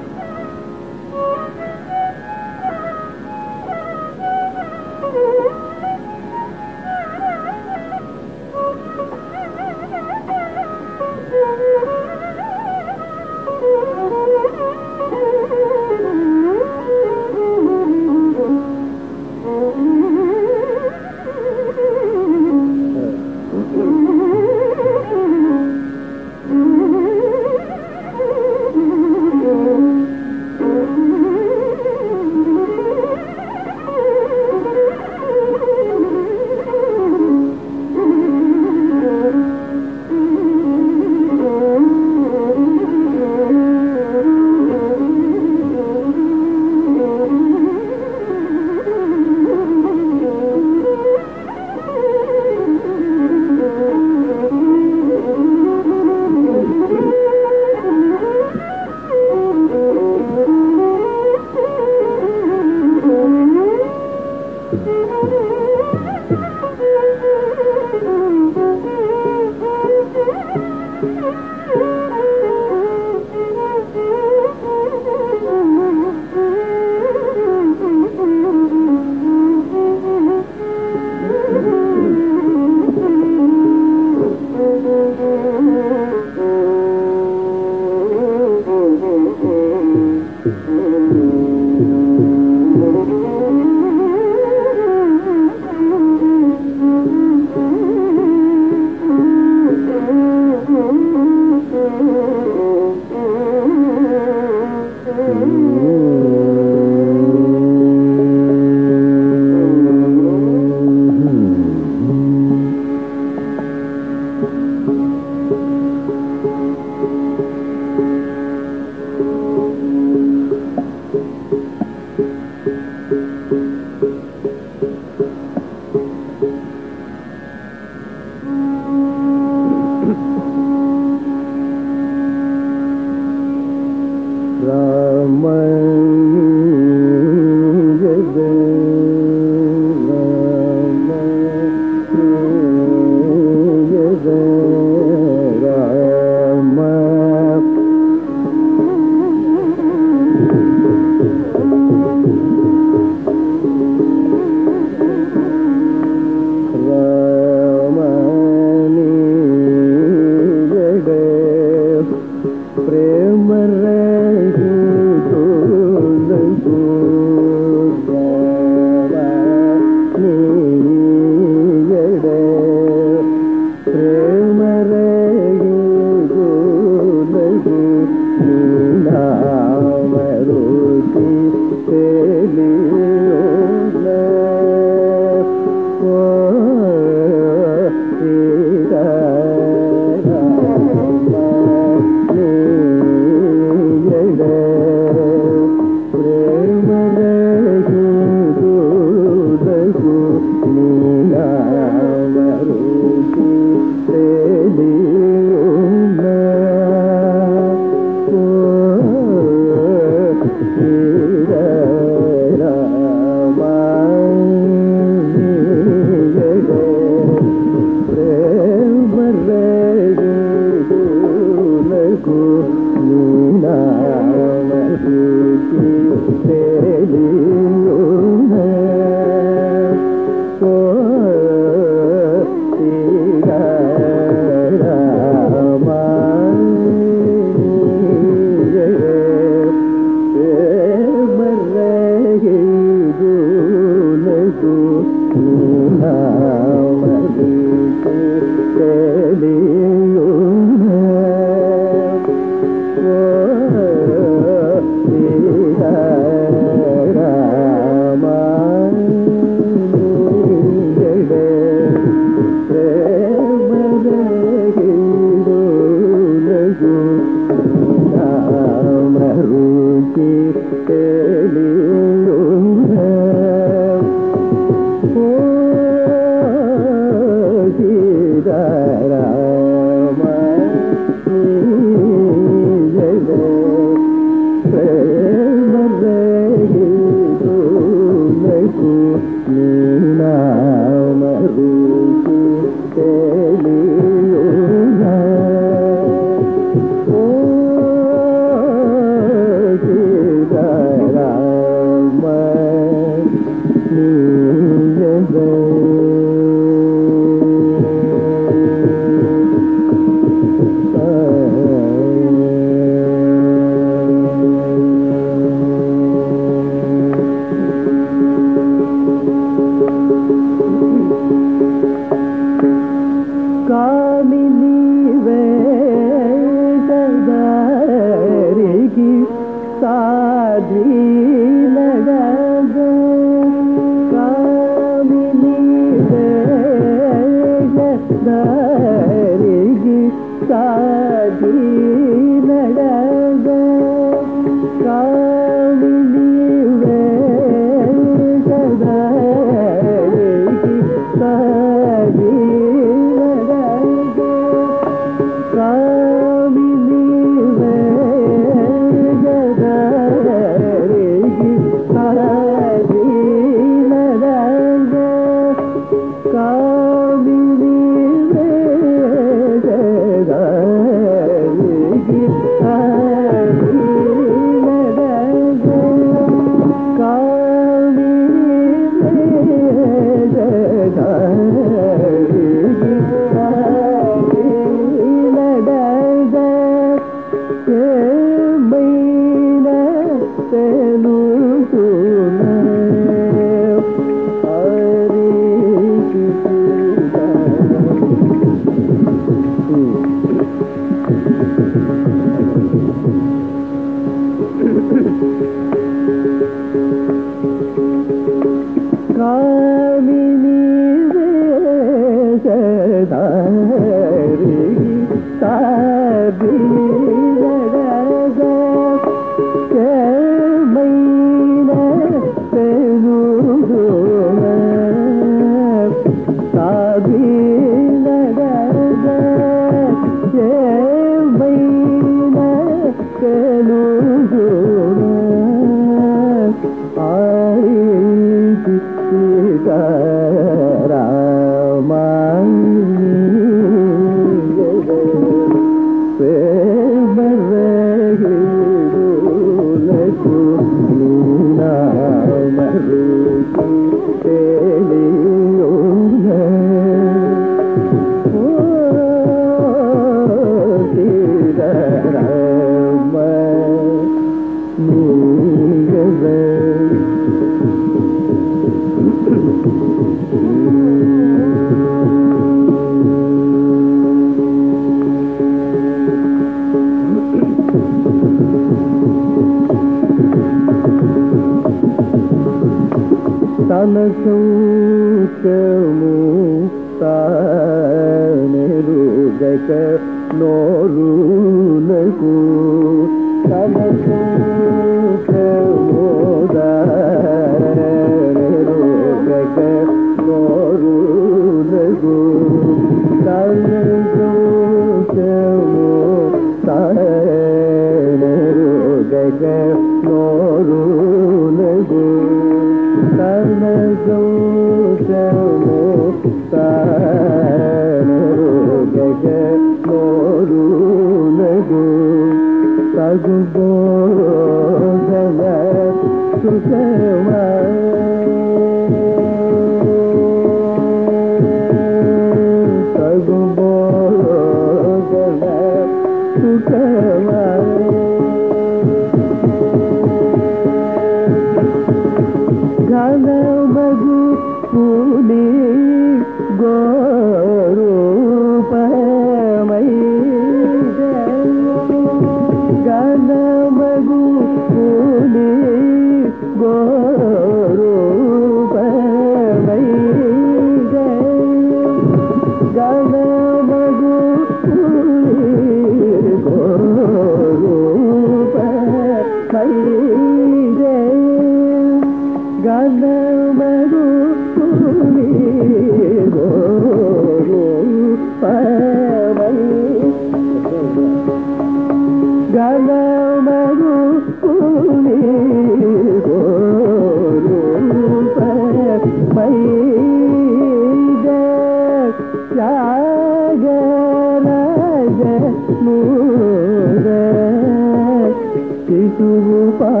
శిశువు పాలుగా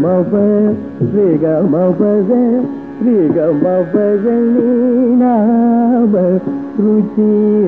Rigamabazé, Rigamabazé, Rigamabazé, Nina, Ruti.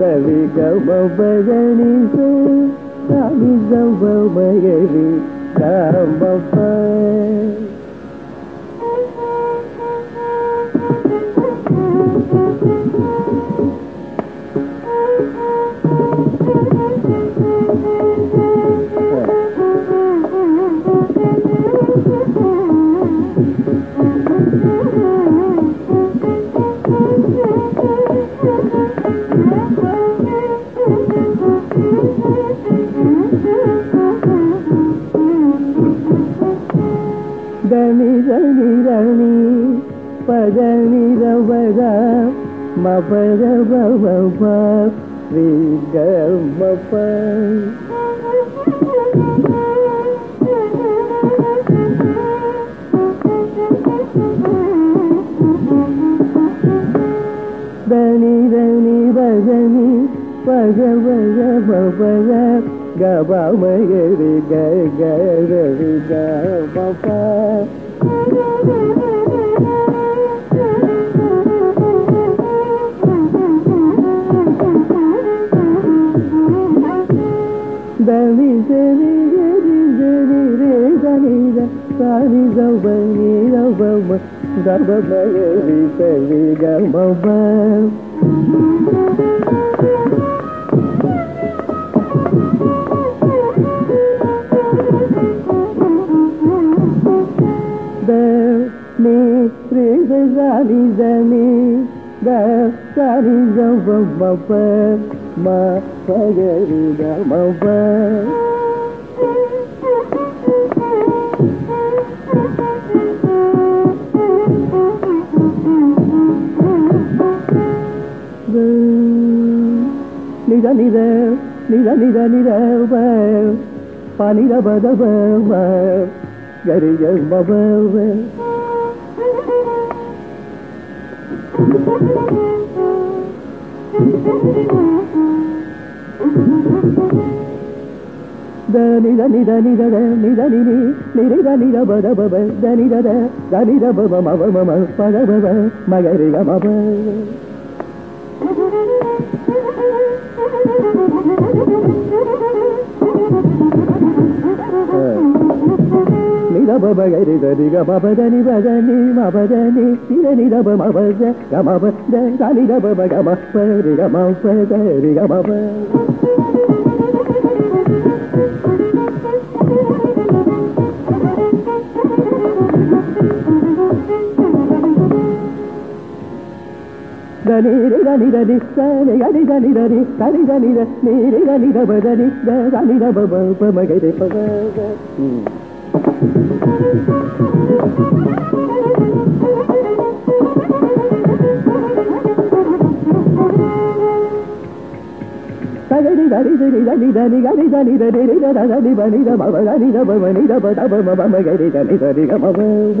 Ravi ಗಮಗಣಿಸೆ Ravi ಗಮಗರಿ ಕಾಂಬಪ್ಪ మ పద బవ ప రి గ మ ప దని దని బదని పద పద పద గ బ మ గ రి గ గ ర రి గ దని దని గరి గరి రే దని ద సాని ద బ ని ద బ మ ద బ మ గ రి స రి గ మ ప ద ని రి ద స ని ద ని ద స ని ద బ మ ప మ mà pa ga ri mau về ba ni da ni da ni da ni da ni về ba pa ni da ba da ba ma ga ri ga ma ba ba Thank you. ని ద బ ద బ బ ద ని ద ద ద ని ద బ బ మ బ మ మ ద బ బ మ గ రి గ మ గ రి ద రి గ మ బ ద ని బ ద ని మ బ ద ని ని ద ని ద బ మ బ ద గ మ బ ద ద ని ద బ బ గ మ ప రి గ మ ప ద రి గ మ ప దని రి దని దని స ని గ ని దని దని దని దని ద ని రి గ ని ద బ ద ని ద ద ని ద బ బ ప మ గ రి ప బ బ దని దని దని దని దని గని దని దని రి ద ద దని బ ని ద మ బ ద ని ద బ మ ని ద బ ద బ మ బ మ గ రి ద ని ద రి గ మ బ బ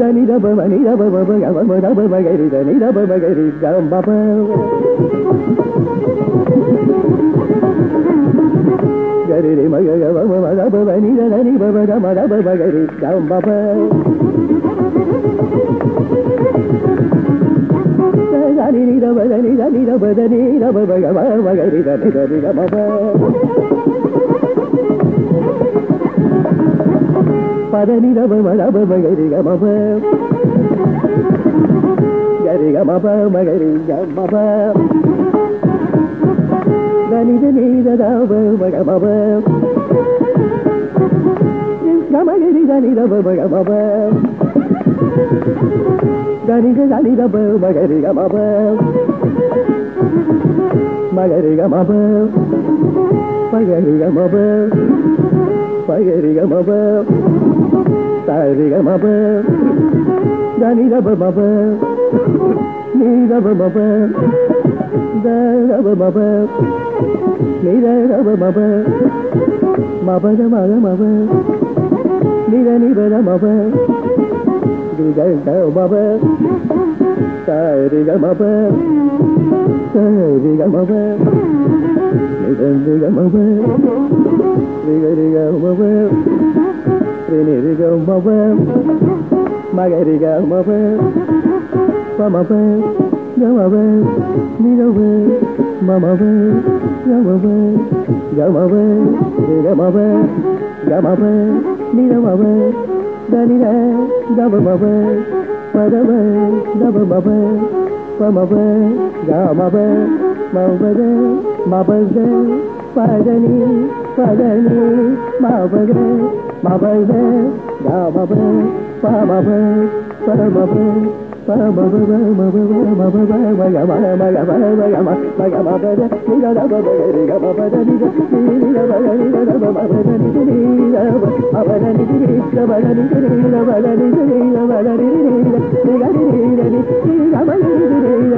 దని ద బ మ ని ద బ బ బ గ మ బ ద బ మ గ రి ద ని ద బ మ గ రి గ మ బ గరి రి మ గ గ మ మ మ ద బ బ ని ద ద ని ని ని ద బ ద ని ద ని ద బ ద ని ద బ బ గ మ మ గ రి ద ని ద రి గ మ బ పద ని ద బ మ ద బ మ గ రి గ మ தரி மப தனிதப மப நீதப மப தப மப நீதப மப மபத மத மப நித நிபத மப நிகழ்ந்த மப தரிக மப தரிக மப நிகழ்ந்திக மப நிகரிக மப niriga mawe magariga mawe mamawe gamawe nigawe mamawe gamawe gamawe nigamawe gamawe nigamawe danire gamamawe madawe gamamawe mamawe gamawe mawade mabade padani padani mawade రి గ మ బ మ గ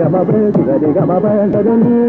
గ మ బ మ గ రి గ మ బ త రి గ మ బ ద ని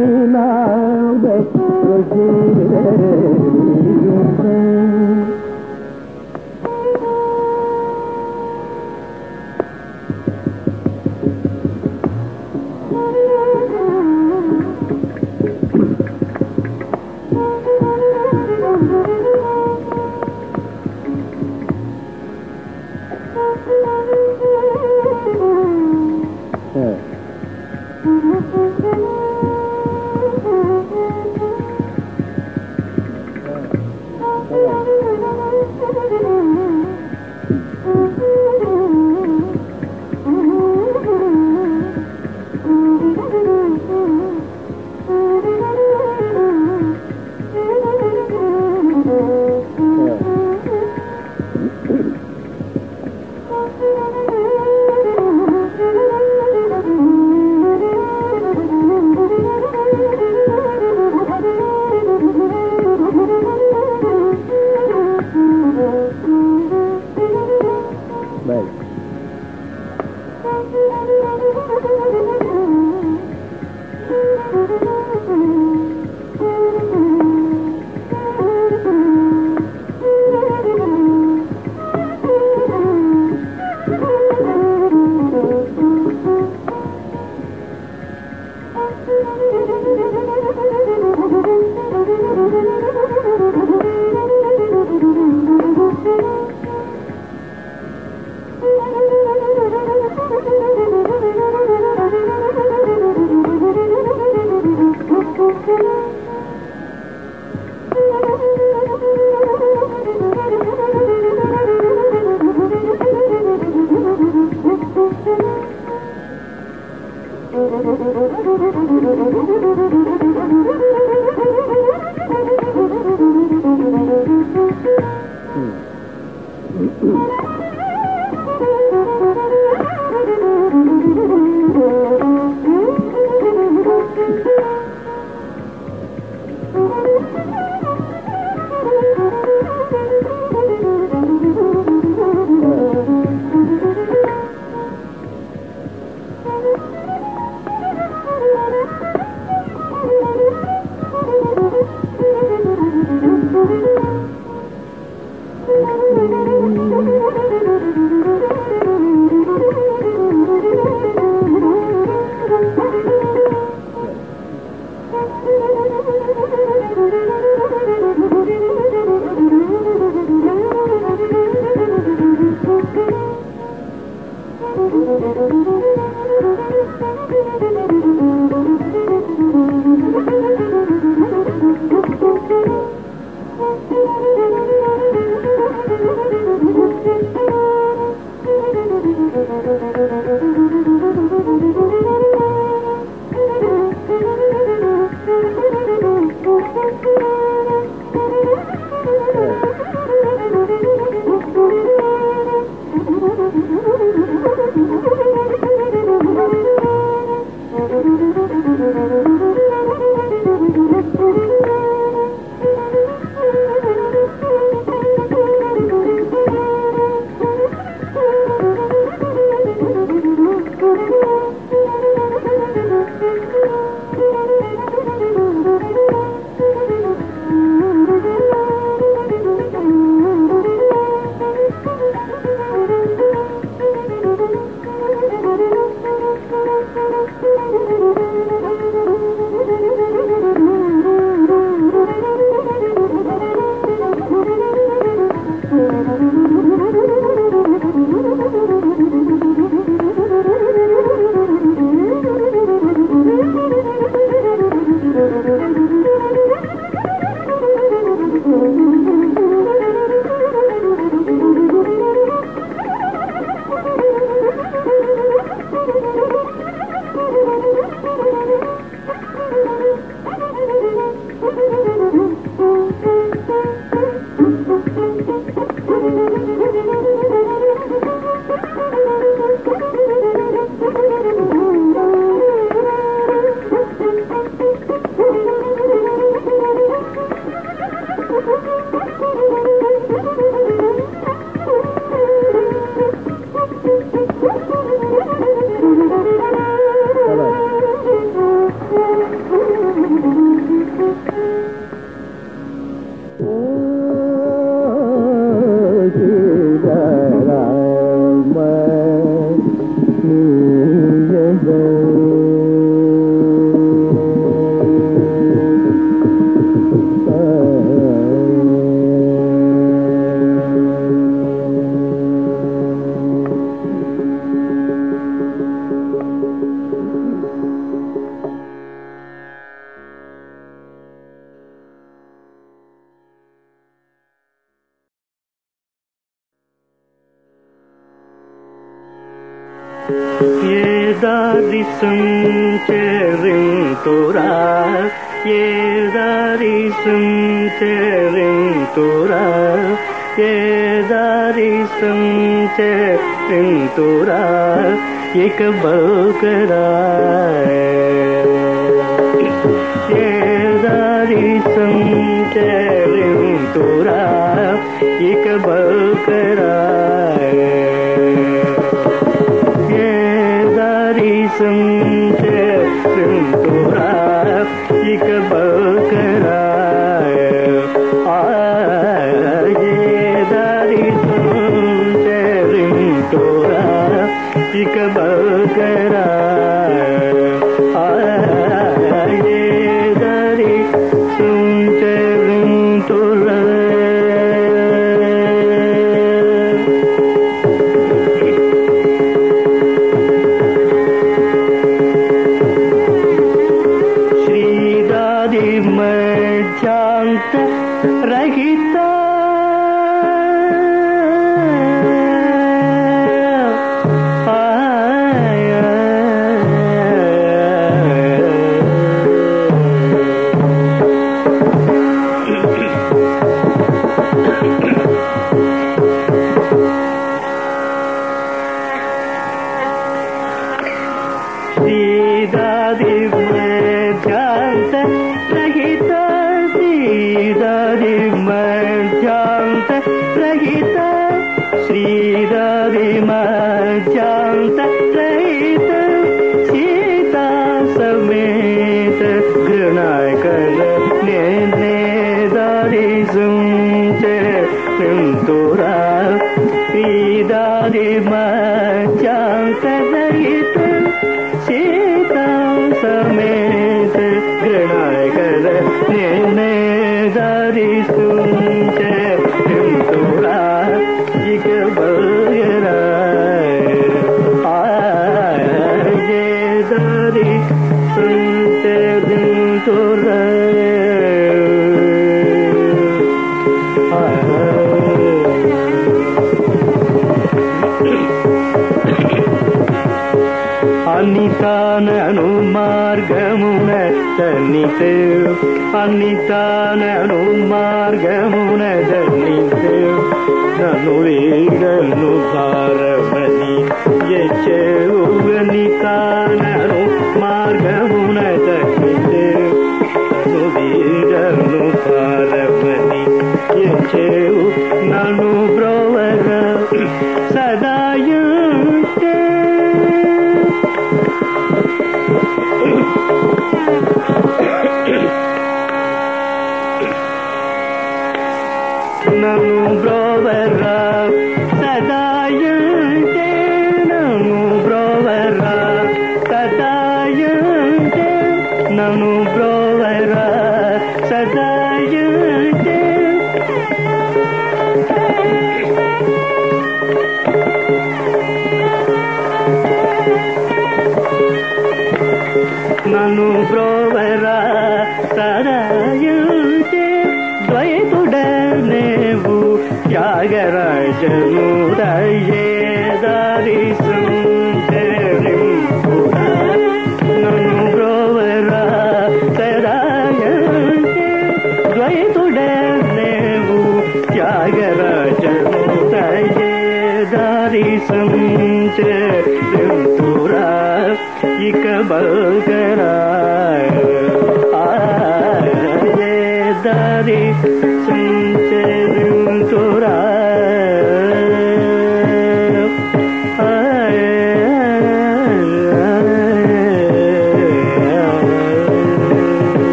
Thank.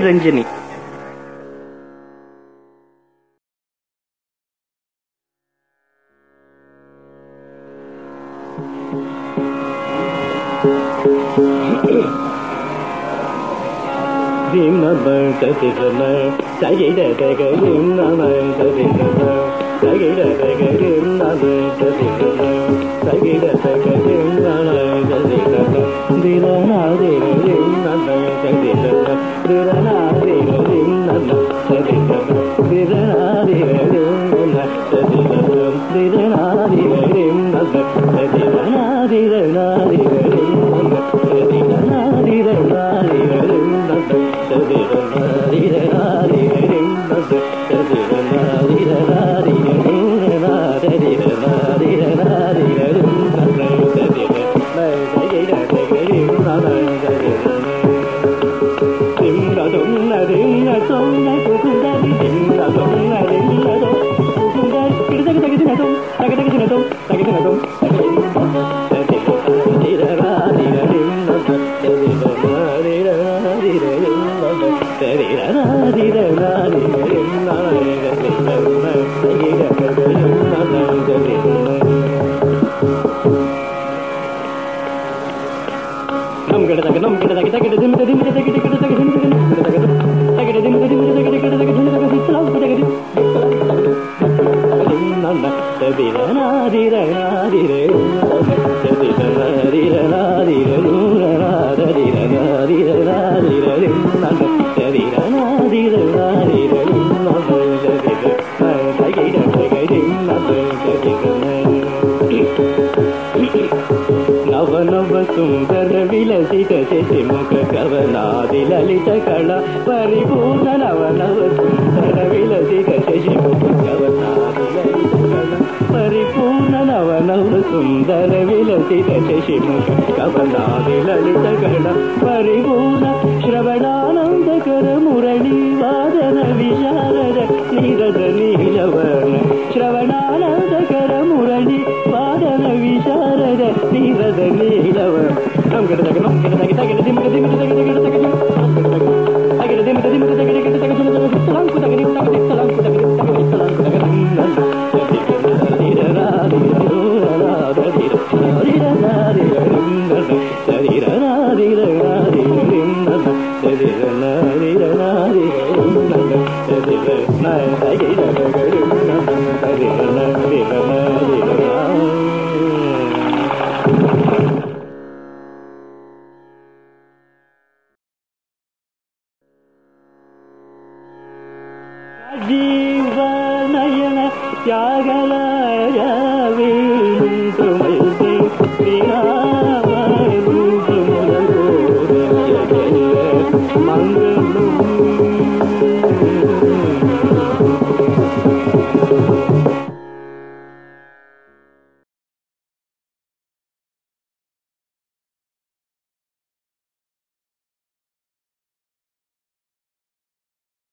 Ranjani.